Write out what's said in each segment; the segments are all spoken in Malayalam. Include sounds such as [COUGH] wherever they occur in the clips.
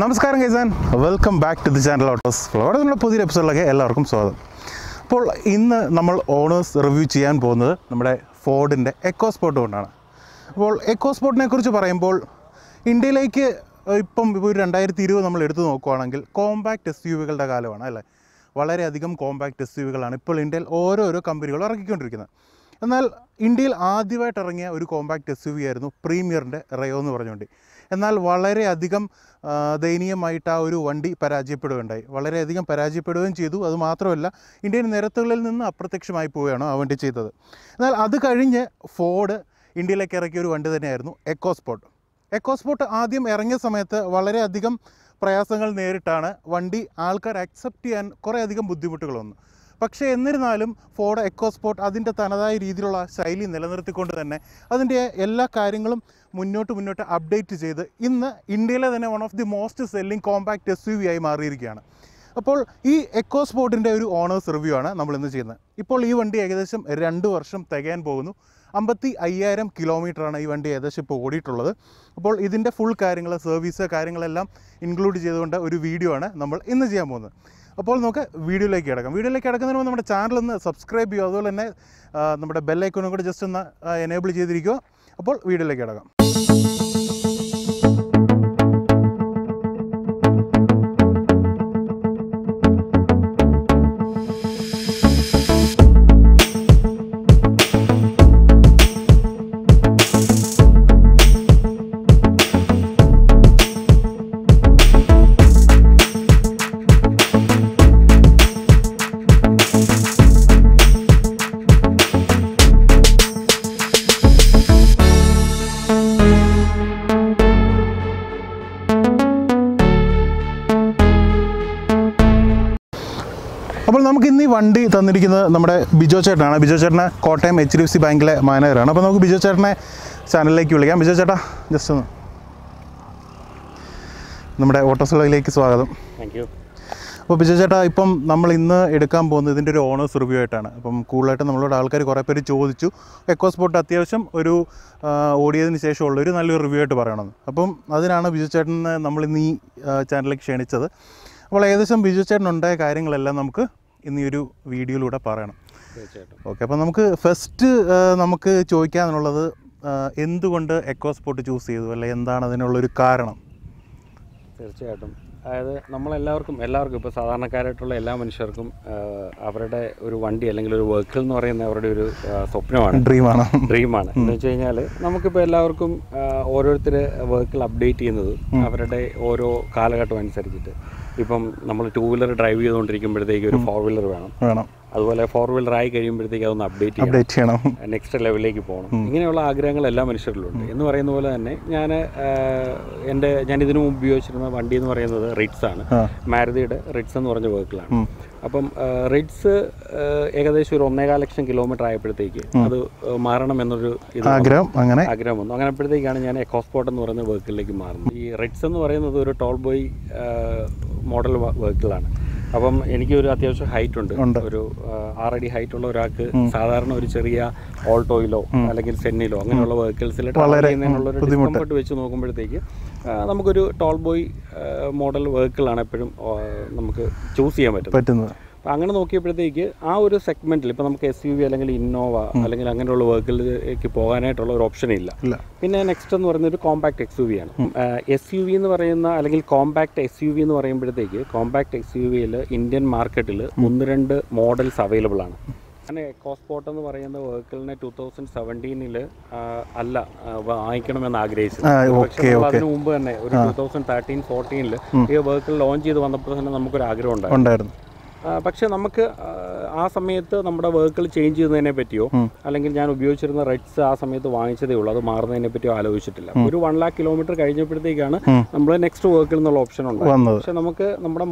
നമസ്കാരം കൈസാൻ welcome back to the channel Autos ഫ്ലോയുടെ നമ്മുടെ പുതിയൊരു എപ്പിസോഡിലേക്ക് എല്ലാവർക്കും സ്വാഗതം. അപ്പോൾ ഇന്ന് നമ്മൾ ഓണേഴ്സ് റിവ്യൂ ചെയ്യാൻ പോകുന്നത് നമ്മുടെ ഫോർഡിന്റെ എക്കോ സ്പോട്ട് കൊണ്ടാണ്. അപ്പോൾ എക്കോ സ്പോട്ടിനെ കുറിച്ച് പറയുമ്പോൾ ഇന്ത്യയിലേക്ക് ഇപ്പം ഇപ്പോൾ ഒരു രണ്ടായിരത്തി ഇരുപത് നമ്മൾ എടുത്തു നോക്കുവാണെങ്കിൽ കോമ്പാക്ട് എസ് യു വികളുടെ കാലമാണ് അല്ലേ? വളരെയധികം കോമ്പാക്ട് എസ് യു വികളാണ് ഇപ്പോൾ ഇന്ത്യയിൽ ഓരോരോ കമ്പനികളും ഇറക്കിക്കൊണ്ടിരിക്കുന്നത്. എന്നാൽ ഇന്ത്യയിൽ ആദ്യമായിട്ട് ഇറങ്ങിയ ഒരു കോമ്പാക്ട് എസ് യു വി ആയിരുന്നു പ്രീമിയറിന്റെ റയോ എന്ന് പറഞ്ഞുകൊണ്ട്. എന്നാൽ വളരെയധികം ദയനീയമായിട്ട് ആ ഒരു വണ്ടി പരാജയപ്പെടുകയുണ്ടായി. വളരെയധികം പരാജയപ്പെടുകയും ചെയ്തു. അതുമാത്രമല്ല ഇന്ത്യൻ നിരത്തുകളിൽ നിന്ന് അപ്രത്യക്ഷമായി പോവുകയാണ് ആ വണ്ടി ചെയ്തത്. എന്നാൽ അത് കഴിഞ്ഞ് ഫോർഡ് ഇന്ത്യയിലേക്ക് ഇറക്കിയ ഒരു വണ്ടി തന്നെയായിരുന്നു എക്കോസ്പോർട്ട് എക്കോസ്പോർട്ട് ആദ്യം ഇറങ്ങിയ സമയത്ത് വളരെയധികം പ്രയാസങ്ങൾ നേരിട്ടാണ് വണ്ടി ആൾക്കാർ അക്സെപ്റ്റ് ചെയ്യാൻ കുറേയധികം ബുദ്ധിമുട്ടുകൾ വന്നു. പക്ഷേ എന്നിരുന്നാലും ഫോർഡ് എക്കോസ്പോർട്ട് അതിന്റെ തനതായ രീതിയിലുള്ള ശൈലി നിലനിർത്തിക്കൊണ്ട് തന്നെ അതിന്റെ എല്ലാ കാര്യങ്ങളും മുന്നോട്ട് മുന്നോട്ട് അപ്ഡേറ്റ് ചെയ്ത് ഇന്ന് ഇന്ത്യയിലെ തന്നെ one of the most selling compact S U V ആയി മാറിയിരിക്കുകയാണ്. അപ്പോൾ ഈ എക്കോ സ്പോർട്ടിന്റെ ഒരു ഓണേഴ്സ് റിവ്യൂ ആണ് നമ്മൾ ഇന്ന് ചെയ്യുന്നത്. ഇപ്പോൾ ഈ വണ്ടി ഏകദേശം രണ്ട് വർഷം തികയാൻ പോകുന്നു. അമ്പത്തി അയ്യായിരം കിലോമീറ്ററാണ് ഈ വണ്ടി ഏകദേശം ഇപ്പോൾ ഓടിയിട്ടുള്ളത്. അപ്പോൾ ഇതിന്റെ ഫുൾ കാര്യങ്ങൾ സർവീസ് കാര്യങ്ങളെല്ലാം ഇൻക്ലൂഡ് ചെയ്തുകൊണ്ട് ഒരു വീഡിയോ ആണ് നമ്മൾ ഇന്ന് ചെയ്യാൻ പോകുന്നത്. അപ്പോൾ നമുക്ക് വീഡിയോയിലേക്ക് കിടക്കാം. വീഡിയോയിലേക്ക് കിടക്കുന്നതിന് മുമ്പ് നമ്മുടെ ചാനൽ ഒന്ന് സബ്സ്ക്രൈബ് ചെയ്യുക. അതുപോലെ തന്നെ നമ്മുടെ ബെല്ലൈക്കോണും കൂടെ ജസ്റ്റ് ഒന്ന് എനേബിൾ ചെയ്തിരിക്കുക. അപ്പോൾ വീഡിയോയിലേക്ക് കിടക്കാം. നമുക്ക് ഇന്ന് ഈ വണ്ടി തന്നിരിക്കുന്നത് നമ്മുടെ ബിജോ ചേട്ടനാണ്. ബിജോ ചേട്ടനെ Kottayam H D F C ബാങ്കിലെ മാനേജറാണ്. അപ്പോൾ നമുക്ക് ബിജോ ചേട്ടനെ ചാനലിലേക്ക് വിളിക്കാം. ബിജോ ചേട്ടാ ജസ്റ്റ് ഒന്ന്. നമ്മുടെ ഓട്ടോസുകളിലേക്ക് സ്വാഗതം. താങ്ക് യു അപ്പോൾ ബിജോ ചേട്ടാ ഇപ്പം നമ്മൾ ഇന്ന് എടുക്കാൻ പോകുന്നത് ഇതിന്റെ ഒരു ഓണേഴ്സ് റിവ്യൂ ആയിട്ടാണ്. അപ്പം കൂടുതലായിട്ട് നമ്മളോട് ആൾക്കാർ കുറേ പേര് ചോദിച്ചു. എക്കോ സ്പോട്ട് അത്യാവശ്യം ഒരു ഓടിയതിന് ശേഷമുള്ള ഒരു നല്ലൊരു റിവ്യൂ ആയിട്ട് പറയണമെന്ന് അപ്പം അതിനാണ് ബിജു ചേട്ടനെ നമ്മൾ ഇന്ന് ഈ ചാനലിലേക്ക് ക്ഷണിച്ചത്. അപ്പോൾ ഏകദേശം ബിജു ചേട്ടൻ ഉണ്ടായ കാര്യങ്ങളെല്ലാം നമുക്ക് ഇന്ന് ഈ ഒരു വീഡിയോയിലൂടെ പറയണം. തീർച്ചയായിട്ടും. ഓക്കെ അപ്പോൾ നമുക്ക് ഫസ്റ്റ് നമുക്ക് ചോദിക്കാനുള്ളത് ആ, എന്തുകൊണ്ട് എക്കോ സ്പോട്ട് ചൂസ് ചെയ്തു? അല്ലെ എന്താണ് അതിനുള്ളൊരു കാരണം? തീർച്ചയായിട്ടും. അതായത് നമ്മളെല്ലാവർക്കും എല്ലാവർക്കും ഇപ്പോൾ സാധാരണക്കാരായിട്ടുള്ള എല്ലാ മനുഷ്യർക്കും അവരുടെ ഒരു വണ്ടി അല്ലെങ്കിൽ ഒരു വെഹിക്കിൾ എന്ന് പറയുന്ന അവരുടെ ഒരു സ്വപ്നമാണ്. ഡ്രീമാണ് ഡ്രീമാണ് എന്ന് വെച്ച് കഴിഞ്ഞാൽ നമുക്കിപ്പോൾ എല്ലാവർക്കും ഓരോരുത്തർ വെഹിക്കിൾ അപ്ഡേറ്റ് ചെയ്യുന്നത് അവരുടെ ഓരോ കാലഘട്ടം അനുസരിച്ചിട്ട്. ഇപ്പം നമ്മൾ ടൂ വീലർ ഡ്രൈവ് ചെയ്തുകൊണ്ടിരിക്കുമ്പോഴത്തേക്ക് ഒരു ഫോർ വീലർ വേണം. വേണം. അതുപോലെ ഫോർ വീലർ ആയി കഴിയുമ്പോഴത്തേക്ക് അതൊന്ന് അപ്ഡേറ്റ് അപ്ഡേറ്റ് ചെയ്യണം. നെക്സ്റ്റ് ലെവലിലേക്ക് പോകണം. ഇങ്ങനെയുള്ള ആഗ്രഹങ്ങൾ എല്ലാ മനുഷ്യരിലുണ്ട്. എന്ന് പറയുന്ന പോലെ തന്നെ ഞാൻ എന്റെ ഞാൻ ഇതിനു മുമ്പ് ഉപയോഗിച്ചിരുന്ന വണ്ടി എന്ന് പറയുന്നത് റിറ്റ്സ് ആണ്. മാരുതിയുടെ റിറ്റ്സ് എന്ന് പറഞ്ഞ വെഹിക്കിളാണ് അപ്പം റെഡ്സ് ഏകദേശം ഒരു ഒന്നേകാൽ ലക്ഷം കിലോമീറ്റർ ആയപ്പോഴത്തേക്ക് അത് മാറണം എന്നൊരു ആഗ്രഹം അങ്ങനെ? ആഗ്രഹം വന്നു. അങ്ങനെ അപ്പോഴത്തേക്കാണ് ഞാൻ എക്കോസ്പോർട്ട് എന്ന് പറയുന്ന വെഹിക്കിളിലേക്ക് മാറുന്നത്. ഈ റെഡ്സ് എന്ന് പറയുന്നത് ഒരു ടോൾ ബോയ് മോഡൽ വെഹിക്കിളാണ് അപ്പം എനിക്ക് ഒരു അത്യാവശ്യം ഹൈറ്റ് ഉണ്ട്. ഒരു ആറടി ഹൈറ്റ് ഉള്ള ഒരാൾക്ക് സാധാരണ ഒരു ചെറിയ ഓൾട്ടോയിലോ അല്ലെങ്കിൽ സെന്നിലോ അങ്ങനെയുള്ള വെഹിക്കിൾസിൽ ചെയ്യുന്നതിനുള്ള ഒരു ഡിസ്കംഫർട്ട് വെച്ച് നോക്കുമ്പോഴത്തേക്ക് നമുക്കൊരു ടോൾ ബോയ് മോഡൽ വെഹിക്കിളാണ് എപ്പോഴും നമുക്ക് ചൂസ് ചെയ്യാൻ പറ്റുന്നത്. അപ്പോൾ അങ്ങനെ നോക്കിയപ്പോഴത്തേക്ക് ആ ഒരു സെഗ്മെന്റിൽ ഇപ്പോൾ നമുക്ക് എസ് യു വി അല്ലെങ്കിൽ ഇന്നോവ അല്ലെങ്കിൽ അങ്ങനെയുള്ള വെഹിക്കിളിലേക്ക് പോകാനായിട്ടുള്ള ഒരു ഓപ്ഷൻ ഇല്ല. പിന്നെ നെക്സ്റ്റ് എന്ന് പറയുന്നത് ഒരു കോമ്പാക്ട് എക്സ് യു വി ആണ്. എസ് യു വി എന്ന് പറയുന്ന അല്ലെങ്കിൽ കോമ്പാക്ട് എസ് യു വി എന്ന് പറയുമ്പോഴത്തേക്ക് കോമ്പാക്ട് എക്സ് യു വിയിൽ ഇന്ത്യൻ മാർക്കറ്റിൽ ഒന്ന് രണ്ട് മോഡൽസ് അവൈലബിൾ ആണ്. അങ്ങനെ എക്കോസ്പോർട്ട് എന്ന് പറയുന്ന വെഹിക്കിളിനെ ടൂ തൗസൻഡ് സെവന്റീനിൽ അല്ല വാങ്ങിക്കണമെന്ന് ആഗ്രഹിച്ചു പക്ഷേ അതിന് മുമ്പ് തന്നെ ഒരു ടൂ തൗസൻഡ് തേർട്ടീൻ ഫോർട്ടീനിൽ ഈ വെഹിക്കിൾ ലോഞ്ച് ചെയ്ത് വന്നപ്പോൾ തന്നെ നമുക്കൊരു ആഗ്രഹം ഉണ്ടായിരുന്നു. പക്ഷേ നമുക്ക് ആ, സമയത്ത് നമ്മുടെ വർക്കുകൾ ചേഞ്ച് ചെയ്യുന്നതിനെ പറ്റിയോ അല്ലെങ്കിൽ ഞാൻ ഉപയോഗിച്ചിരുന്ന റെഡ്സ് ആ സമയത്ത് വാങ്ങിച്ചതേ ഉള്ളൂ അത് മാറുന്നതിനെ പറ്റിയോ ആലോചിച്ചിട്ടില്ല. ഒരു വൺ ലാക്ക് കിലോമീറ്റർ കഴിഞ്ഞപ്പോഴത്തേക്കാണ് നമ്മൾ നെക്സ്റ്റ് വർക്കിൽ എന്നുള്ള ഓപ്ഷൻ ഉണ്ട് പക്ഷെ നമുക്ക് നമ്മുടെ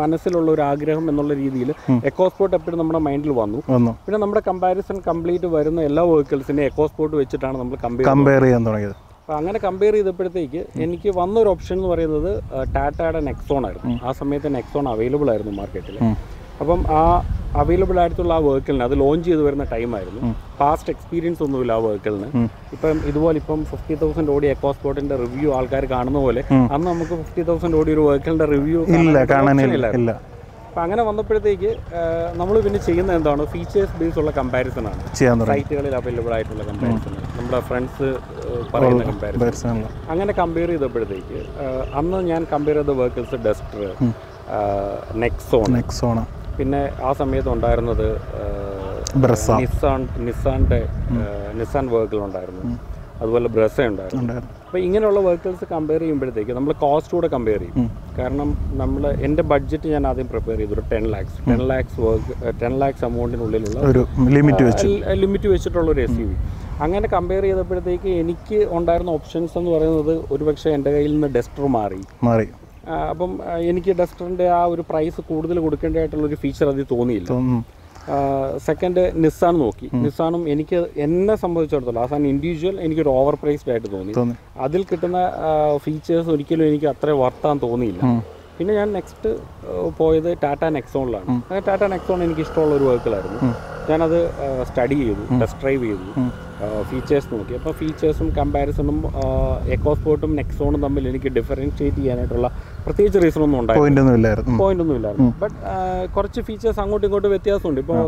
മനസ്സിലുള്ള ഒരു ആഗ്രഹം എന്നുള്ള രീതിയിൽ എക്കോസ്പോർട്ട് എപ്പോഴും നമ്മുടെ മൈൻഡിൽ വന്നു. പിന്നെ നമ്മുടെ കമ്പാരിസൺ കംപ്ലീറ്റ് വരുന്ന എല്ലാ വെഹിക്കിൾസിനെ എക്കോസ്പോർട്ട് വെച്ചിട്ടാണ് നമ്മൾ കമ്പയർ കമ്പയർ ചെയ്യാൻ തുടങ്ങിയത്. അപ്പോൾ അങ്ങനെ കമ്പയർ ചെയ്തപ്പോഴത്തേക്ക് എനിക്ക് വന്നൊരു ഓപ്ഷൻ എന്ന് പറയുന്നത് ടാറ്റയുടെ നെക്സോൺ ആയിരുന്നു. ആ സമയത്ത് നെക്സോൺ അവൈലബിൾ ആയിരുന്നു മാർക്കറ്റിൽ അപ്പം ആ അവൈലബിൾ ആയിട്ടുള്ള ആ വെഹിക്കിളിന് അത് ലോഞ്ച് ചെയ്ത് വരുന്ന ടൈമായിരുന്നു പാസ്റ്റ് എക്സ്പീരിയൻസ് ഒന്നുമില്ല ആ വെഹിക്കിളിന് ഇപ്പം ഇതുപോലെ ഇപ്പം ഫിഫ്റ്റി തൗസൻഡ് ഓടി എക്കോസ്പോർട്ടിന്റെ റിവ്യൂ ആൾക്കാർ കാണുന്ന പോലെ അന്ന് നമുക്ക് ഫിഫ്റ്റി തൗസൻഡ് ഓടി ഒരു വെഹിക്കിളിന്റെ റിവ്യൂ കാണാനില്ല അപ്പം അങ്ങനെ വന്നപ്പോഴത്തേക്ക് നമ്മൾ പിന്നെ ചെയ്യുന്ന എന്താണ്? ഫീച്ചേഴ്സ് ബേസ് ഉള്ള കമ്പാരിസൺ ആണ്. സൈറ്റുകളിൽ അവൈലബിൾ ആയിട്ടുള്ള കമ്പാരിസൺ നമ്മുടെ ഫ്രണ്ട്സ് പറയുന്ന കമ്പാരിസൺ അങ്ങനെ കമ്പയർ ചെയ്തപ്പോഴത്തേക്ക് അന്ന് ഞാൻ കമ്പയർ ചെയ്ത വെഹിക്കിൾസ് ഡസ്റ്റർ നെക്സോൺ നെക്സോണ് പിന്നെ ആ സമയത്ത് ഉണ്ടായിരുന്നത് നിസാൻ നിസാന്റെ നിസാൻ വെഹിക്കിൾ ഉണ്ടായിരുന്നു അതുപോലെ ബ്രസ ഉണ്ടായിരുന്നു. അപ്പോൾ ഇങ്ങനെയുള്ള വെഹിക്കിൾസ് കമ്പയർ ചെയ്യുമ്പോഴത്തേക്ക് നമ്മൾ കോസ്റ്റ് കൂടെ കമ്പയർ ചെയ്യും. കാരണം നമ്മൾ എന്റെ ബഡ്ജറ്റ് ഞാൻ ആദ്യം പ്രിപ്പയർ ചെയ്തു ഒരു ten lakhs ten lakhs work ten lakhs എമൗണ്ടിനുള്ളിലുള്ള ഒരു ലിമിറ്റ് വെച്ച്. ലിമിറ്റ് വെച്ചിട്ടുള്ള ഒരു എസ് യു അങ്ങനെ കമ്പയർ ചെയ്തപ്പോഴത്തേക്ക് എനിക്ക് ഉണ്ടായിരുന്ന ഓപ്ഷൻസ് എന്ന് പറയുന്നത് ഒരുപക്ഷെ എന്റെ കയ്യിൽ നിന്ന് ഡെസ്റ്റർ മാറി. മാറി. അപ്പം എനിക്ക് ഡസ്റ്ററിന്റെ ആ ഒരു പ്രൈസ് കൂടുതൽ കൊടുക്കേണ്ടതായിട്ടുള്ള ഒരു ഫീച്ചർ അതിൽ തോന്നിയില്ല. സെക്കൻഡ് നിസ്സാൻ നോക്കി. നിസ്സാനും എനിക്ക് എന്നെ സംബന്ധിച്ചിടത്തോളം ആസ് ആൻ ഇൻഡിവിജ്വൽ എനിക്കൊരു ഓവർ പ്രൈസ്ഡ് ആയിട്ട് തോന്നി. തോന്നി. അതിൽ കിട്ടുന്ന ഫീച്ചേഴ്സ് ഒരിക്കലും എനിക്ക് അത്ര വർത്താൻ തോന്നിയില്ല. പിന്നെ ഞാൻ നെക്സ്റ്റ് പോയത് ടാറ്റ നെക്സോണിലാണ് ടാറ്റ നെക്സോൺ എനിക്ക് ഇഷ്ടമുള്ള ഒരു വെഹിക്കിളായിരുന്നു ഞാനത് സ്റ്റഡി ചെയ്തു ടെസ്റ്റ് ഡ്രൈവ് ചെയ്തു. ഫീച്ചേഴ്സ് നോക്കി. അപ്പോൾ ഫീച്ചേഴ്സും കമ്പാരിസണും എക്കോസ്പോർട്ടും നെക്സോണും തമ്മിൽ എനിക്ക് ഡിഫറൻഷിയേറ്റ് ചെയ്യാനായിട്ടുള്ള പ്രത്യേകിച്ച് റീസൺ ഒന്നും ഉണ്ടായിരുന്നു പോയിന്റ് ഒന്നും ഇല്ലായിരുന്നു. ബട്ട് കുറച്ച് ഫീച്ചേഴ്സ് അങ്ങോട്ടും ഇങ്ങോട്ടും വ്യത്യാസമുണ്ട്. ഇപ്പോൾ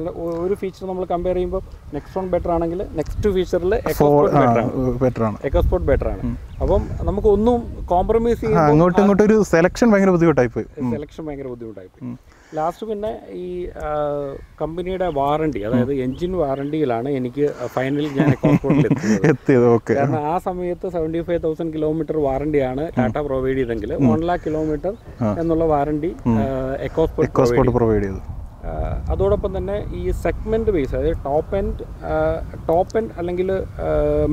ഒരു ഫീച്ചർ നമ്മൾ കമ്പയർ ചെയ്യുമ്പോൾ നെക്സോൺ ബെറ്റർ ആണെങ്കിൽ നെക്സ്റ്റ് ഫീച്ചറിൽ എക്കോസ്പോർട്ട് ബെറ്റർ ആണ്. ബെറ്റർ ആണ്. എക്കോസ്പോർട്ട് ബെറ്റർ ആണ്. അപ്പം നമുക്ക് ഒന്നും കോംപ്രമൈസ് ചെയ്യാൻ അങ്ങോട്ടും ഇങ്ങോട്ടും ഒരു സെലക്ഷൻ ഭയങ്കര ബുദ്ധിമുട്ടായി പോയി സെലക്ഷൻ ഭയങ്കര ബുദ്ധിമുട്ടായി ലാസ്റ്റ് പിന്നെ ഈ കമ്പനിയുടെ വാറണ്ടി അതായത് എഞ്ചിൻ വാറണ്ടിയിലാണ് എനിക്ക് ഫൈനൽ ഞാൻ എത്തിയത്. ഓക്കെ. കാരണം ആ സമയത്ത് സെവന്റി ഫൈവ് തൗസൻഡ് കിലോമീറ്റർ വാറണ്ടിയാണ് ടാറ്റ പ്രൊവൈഡ് ചെയ്തെങ്കിൽ. വൺ ലാക്ക് കിലോമീറ്റർ എന്നുള്ള വാറണ്ടി എക്കോസ്പോർട്ട് പ്രൊവൈഡ് ചെയ്തു. അതോടൊപ്പം തന്നെ ഈ സെഗ്മെന്റ് ബേസ് അതായത് ടോപ്പ് എൻഡ് ടോപ്പ് എൻഡ് അല്ലെങ്കിൽ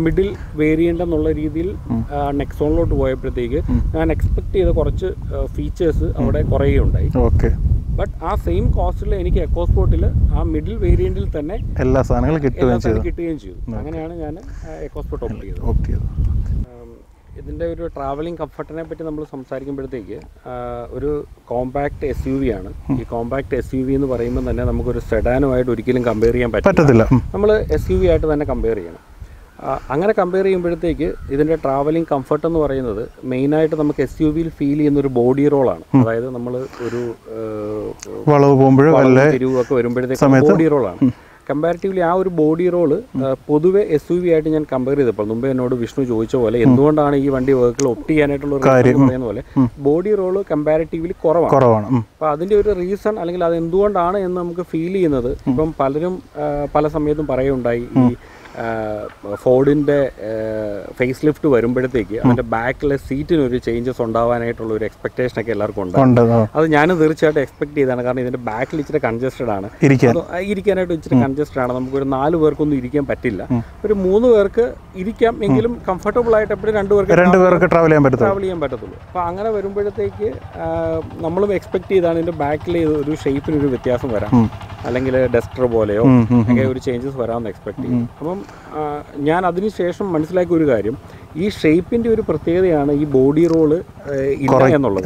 മിഡിൽ വേരിയന്റ് എന്നുള്ള രീതിയിൽ നെക്സോണിലോട്ട് പോയപ്പോഴത്തേക്ക് ഞാൻ എക്സ്പെക്ട് ചെയ്ത കുറച്ച് ഫീച്ചേഴ്സ് അവിടെ കുറയുകയുണ്ടായി. ഓക്കെ. ബട്ട് ആ സെയിം കോസ്റ്റിൽ എനിക്ക് എക്കോ സ്പോട്ടിൽ ആ മിഡിൽ വേരിയന്റിൽ തന്നെ എല്ലാ സാധനങ്ങളും കിട്ടുകയും ചെയ്തു. കിട്ടുകയും ചെയ്തു. അങ്ങനെയാണ് ഞാൻ എക്കോ സ്പോട്ട് ഓപ്റ്റ് ചെയ്തത്. ഓപ്റ്റ് ചെയ്തത്. ഇതിന്റെ ഒരു ട്രാവലിംഗ് കംഫർട്ടിനെ പറ്റി നമ്മൾ സംസാരിക്കുമ്പോഴത്തേക്ക് ഒരു കോമ്പാക്ട് എസ് യു വി ആണ്. ഈ കോമ്പാക്ട് എസ് യു വി എന്ന് പറയുമ്പോൾ തന്നെ നമുക്കൊരു സെഡാനുമായിട്ട് ഒരിക്കലും കമ്പയർ ചെയ്യാൻ പറ്റത്തില്ല. നമ്മൾ എസ് യു വി ആയിട്ട് തന്നെ കമ്പയർ ചെയ്യണം. അങ്ങനെ കമ്പയർ ചെയ്യുമ്പോഴത്തേക്ക് ഇതിന്റെ ട്രാവലിംഗ് കംഫർട്ട് എന്ന് പറയുന്നത് മെയിനായിട്ട് നമുക്ക് എസ് യു വിയിൽ ഫീൽ ചെയ്യുന്ന ഒരു ബോഡി റോളാണ് അതായത് നമ്മൾ ഒരു വളവ് പോകുമ്പോഴും തിരിവൊക്കെ വരുമ്പോഴത്തേക്ക് ബോഡി റോളാണ് കമ്പാരിറ്റീവ്ലി ആ ഒരു ബോഡി റോൾ പൊതുവെ എസ് യു വി ആയിട്ട് ഞാൻ കമ്പയർ ചെയ്തപ്പോൾ മുമ്പേ എന്നോട് വിഷ്ണു ചോദിച്ച പോലെ എന്തുകൊണ്ടാണ് ഈ വണ്ടി വർക്കിൽ ഒപ്റ്റ് ചെയ്യാനായിട്ടുള്ള ഒരു കാര്യം പറയുന്ന പോലെ ബോഡി റോൾ കമ്പാരിറ്റീവ്ലി കുറവാണ്. കുറവാണ്. അതിന്റെ അതിന്റെ ഒരു റീസൺ അല്ലെങ്കിൽ അത് എന്തുകൊണ്ടാണ് എന്ന് നമുക്ക് ഫീൽ ചെയ്യുന്നത് ഇപ്പം പലരും പല സമയത്തും പറയുണ്ടായി ഈ ഫോർഡിന്റെ ഫേസ് ലിഫ്റ്റ് വരുമ്പോഴത്തേക്ക് അതിന്റെ ബാക്കിലെ സീറ്റിന് ഒരു ചേഞ്ചസ് ഉണ്ടാവാനായിട്ടുള്ള ഒരു എക്സ്പെക്ടേഷൻ ഒക്കെ എല്ലാവർക്കും ഉണ്ട് അത് ഞാനും തീർച്ചയായിട്ടും എക്സ്പെക്ട് ചെയ്താണ് കാരണം ഇതിന്റെ ബാക്കിൽ ഇച്ചിരി കൺജസ്റ്റഡ് ആണ്. ഇരിക്കാനായിട്ട് ഇച്ചിരി കൺജസ്റ്റഡ് ആണ്. നമുക്കൊരു നാല് പേർക്കൊന്നും ഇരിക്കാൻ പറ്റില്ല. ഒരു മൂന്ന് പേർക്ക് ഇരിക്കാം എങ്കിലും കംഫർട്ടബിൾ ആയിട്ട് എപ്പോഴും രണ്ട് പേർക്ക് രണ്ട് പേർക്ക് ട്രാവൽ ചെയ്യാൻ പറ്റത്തുള്ളൂ. ട്രാവൽ ചെയ്യാൻ പറ്റത്തുള്ളൂ. അപ്പോൾ അങ്ങനെ വരുമ്പോഴത്തേക്ക് നമ്മളും എക്സ്പെക്ട് ചെയ്താണ് ഇതിന്റെ ബാക്കിൽ ഒരു ഷേപ്പിന് ഒരു വ്യത്യാസം വരാം അല്ലെങ്കിൽ ഡസ്റ്റർ പോലെയോ. ഒക്കെ ഒരു ചേഞ്ചസ് വരാമെന്ന് എക്സ്പെക്ട് ചെയ്യും അപ്പം ഞാൻ അതിനുശേഷം മനസ്സിലാക്കിയ ഒരു കാര്യം ഈ ഷേപ്പിന്റെ ഒരു പ്രത്യേകതയാണ് ഈ ബോഡി റോൾ ഇല്ല എന്നുള്ളത്.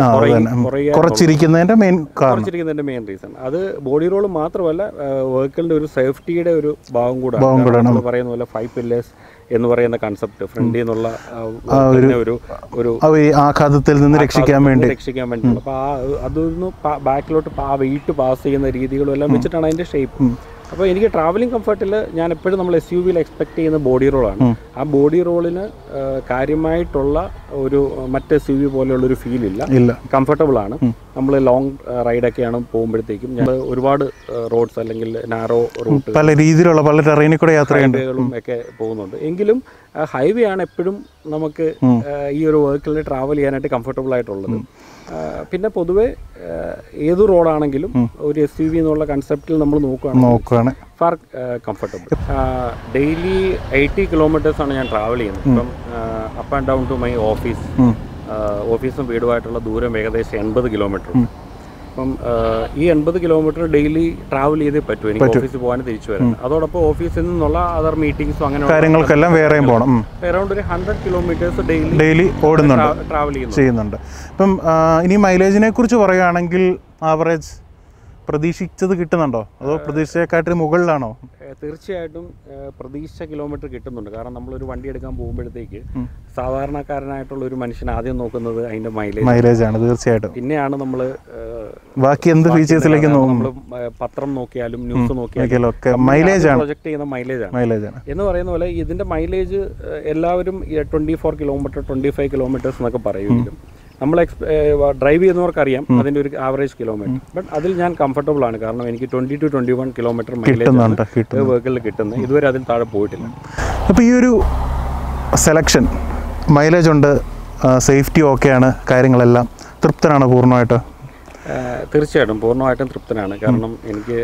കുറച്ചിരിക്കുന്നതിന്റെ മെയിൻ കുറച്ചിരിക്കുന്നതിന്റെ മെയിൻ റീസൺ അത് ബോഡി റോൾ മാത്രമല്ല വെഹിക്കിളിന്റെ ഒരു സേഫ്റ്റിയുടെ ഒരു ഭാഗം കൂടെ നമ്മൾ പറയുന്ന പോലെ ഫൈവ് പില്ലേഴ്സ് എന്ന് പറയുന്ന കൺസെപ്റ്റ് ഫ്രണ്ടിൽ എന്നുള്ള ഒരു ഒരു ആഘാതത്തിൽ നിന്ന് രക്ഷിക്കാൻ വേണ്ടി. രക്ഷിക്കാൻ വേണ്ടി. അപ്പോൾ ആ അതൊന്ന് ബാക്കിലോട്ട് ആ വെയിറ്റ് പാസ് ചെയ്യുന്ന രീതികളും എല്ലാം വെച്ചിട്ടാണ് അതിന്റെ ഷേപ്പ് അപ്പോൾ എനിക്ക് ട്രാവലിംഗ് കംഫർട്ടിൽ ഞാൻ എപ്പോഴും നമ്മൾ എസ് യു വിയിൽ എക്സ്പെക്ട് ചെയ്യുന്ന ബോഡി റോളാണ് ആ ബോഡി റോളിന് കാര്യമായിട്ടുള്ള ഒരു മറ്റ് എസ് യു വി പോലെയുള്ള ഒരു ഫീൽ ഇല്ല. കംഫർട്ടബിൾ ആണ്. നമ്മൾ ലോങ് റൈഡൊക്കെയാണ് പോകുമ്പോഴത്തേക്കും ഞങ്ങൾ ഒരുപാട് റോഡ്സ് അല്ലെങ്കിൽ നാരോ റൂട്ട് പല രീതിയിലുള്ള പല ടെറൈനിൽ കൂടെ യാത്ര ചെയ്യേണ്ടി ഒക്കെ പോകുന്നുണ്ട്. എങ്കിലും ഹൈവേ ആണ് എപ്പോഴും നമുക്ക് ഈ ഒരു വർക്കിൽ ട്രാവൽ ചെയ്യാനായിട്ട് കംഫർട്ടബിൾ ആയിട്ടുള്ളത്. പിന്നെ പൊതുവേ ഏത് റോഡാണെങ്കിലും ഒരു എസ് യു വി എന്നുള്ള കൺസെപ്റ്റിൽ നമ്മൾ നോക്കുകയാണ്. നോക്കുകയാണ് far comfortable daily eighty kilometres ആണ് ഞാൻ ട്രാവൽ ചെയ്യുന്നത്. ഇപ്പം up and down to my office ഓഫീസും വീടുമായിട്ടുള്ള ദൂരം ഏകദേശം എൺപത് കിലോമീറ്റർ അപ്പം ഈ എൺപത് കിലോമീറ്റർ ഡെയിലി ട്രാവൽ ചെയ്തേ പറ്റൂ. എനിക്ക് ഓഫീസിൽ പോകാൻ തിരിച്ചു വരാൻ. അതോടൊപ്പം ഓഫീസിൽ നിന്നുള്ള അതർ മീറ്റിംഗ്സും അങ്ങനെ കാര്യങ്ങൾക്കെല്ലാം വേറെയും പോകണം. അറൗണ്ട് ഒരു ഹൺഡ്രഡ് കിലോമീറ്റേഴ്സ് ഡെയിലി ഡെയിലി ഓടുന്നുണ്ട്. ട്രാവൽ ചെയ്യുന്നുണ്ട്. ഇപ്പം ഇനി മൈലേജിനെ കുറിച്ച് പറയുകയാണെങ്കിൽ ആവറേജ് പ്രതീക്ഷിച്ചത് കിട്ടുന്നുണ്ടോ? അതോ പ്രതീക്ഷയെക്കാട്ടിന് മുകളിലാണോ? തീർച്ചയായിട്ടും പ്രതീക്ഷ കിലോമീറ്റർ കിട്ടുന്നുണ്ട്. കാരണം നമ്മളൊരു വണ്ടി എടുക്കാൻ പോകുമ്പോഴത്തേക്ക്. സാധാരണക്കാരനായിട്ടുള്ള ഒരു മനുഷ്യൻ ആദ്യം നോക്കുന്നത് അതിന്റെ മൈലേജ് മൈലേജ് ആണ് തീർച്ചയായിട്ടും. പിന്നെയാണ് നമ്മൾ ബാക്കി എന്ത് ഫീച്ചേഴ്സിലേക്ക് നമ്മൾ പത്രം നോക്കിയാലും ന്യൂസ് നോക്കിയാലും നോക്കിയാലും ഒക്കെ മൈലേജ് ആണ്. പ്രൊജക്ട് ചെയ്യുന്ന മൈലേജ് ആണ്. മൈലേജ് ആണ്. എന്ന് പറയുന്ന പോലെ ഇതിന്റെ മൈലേജ് എല്ലാവരും twenty four kilometre twenty five kilometres എന്നൊക്കെ പറയുമെങ്കിലും നമ്മൾ ഡ്രൈവ് ചെയ്യുന്നവർക്കറിയാം അതിന്റെ ഒരു ആവറേജ് കിലോമീറ്റർ ബട്ട് അതിൽ ഞാൻ കംഫർട്ടബിൾ ആണ്. കാരണം എനിക്ക് twenty two twenty one kilometre mileage വെഹിക്കിളിൽ കിട്ടുന്നത്. ഇതുവരെ അതിൽ താഴെ പോയിട്ടില്ല. അപ്പോൾ ഈ ഒരു സെലക്ഷൻ മൈലേജ് ഉണ്ട് സേഫ്റ്റി ഓക്കെയാണ് കാര്യങ്ങളെല്ലാം തൃപ്തനാണ് പൂർണമായിട്ട്? തീർച്ചയായിട്ടും പൂർണമായിട്ടും തൃപ്തനാണ്. കാരണം എനിക്ക്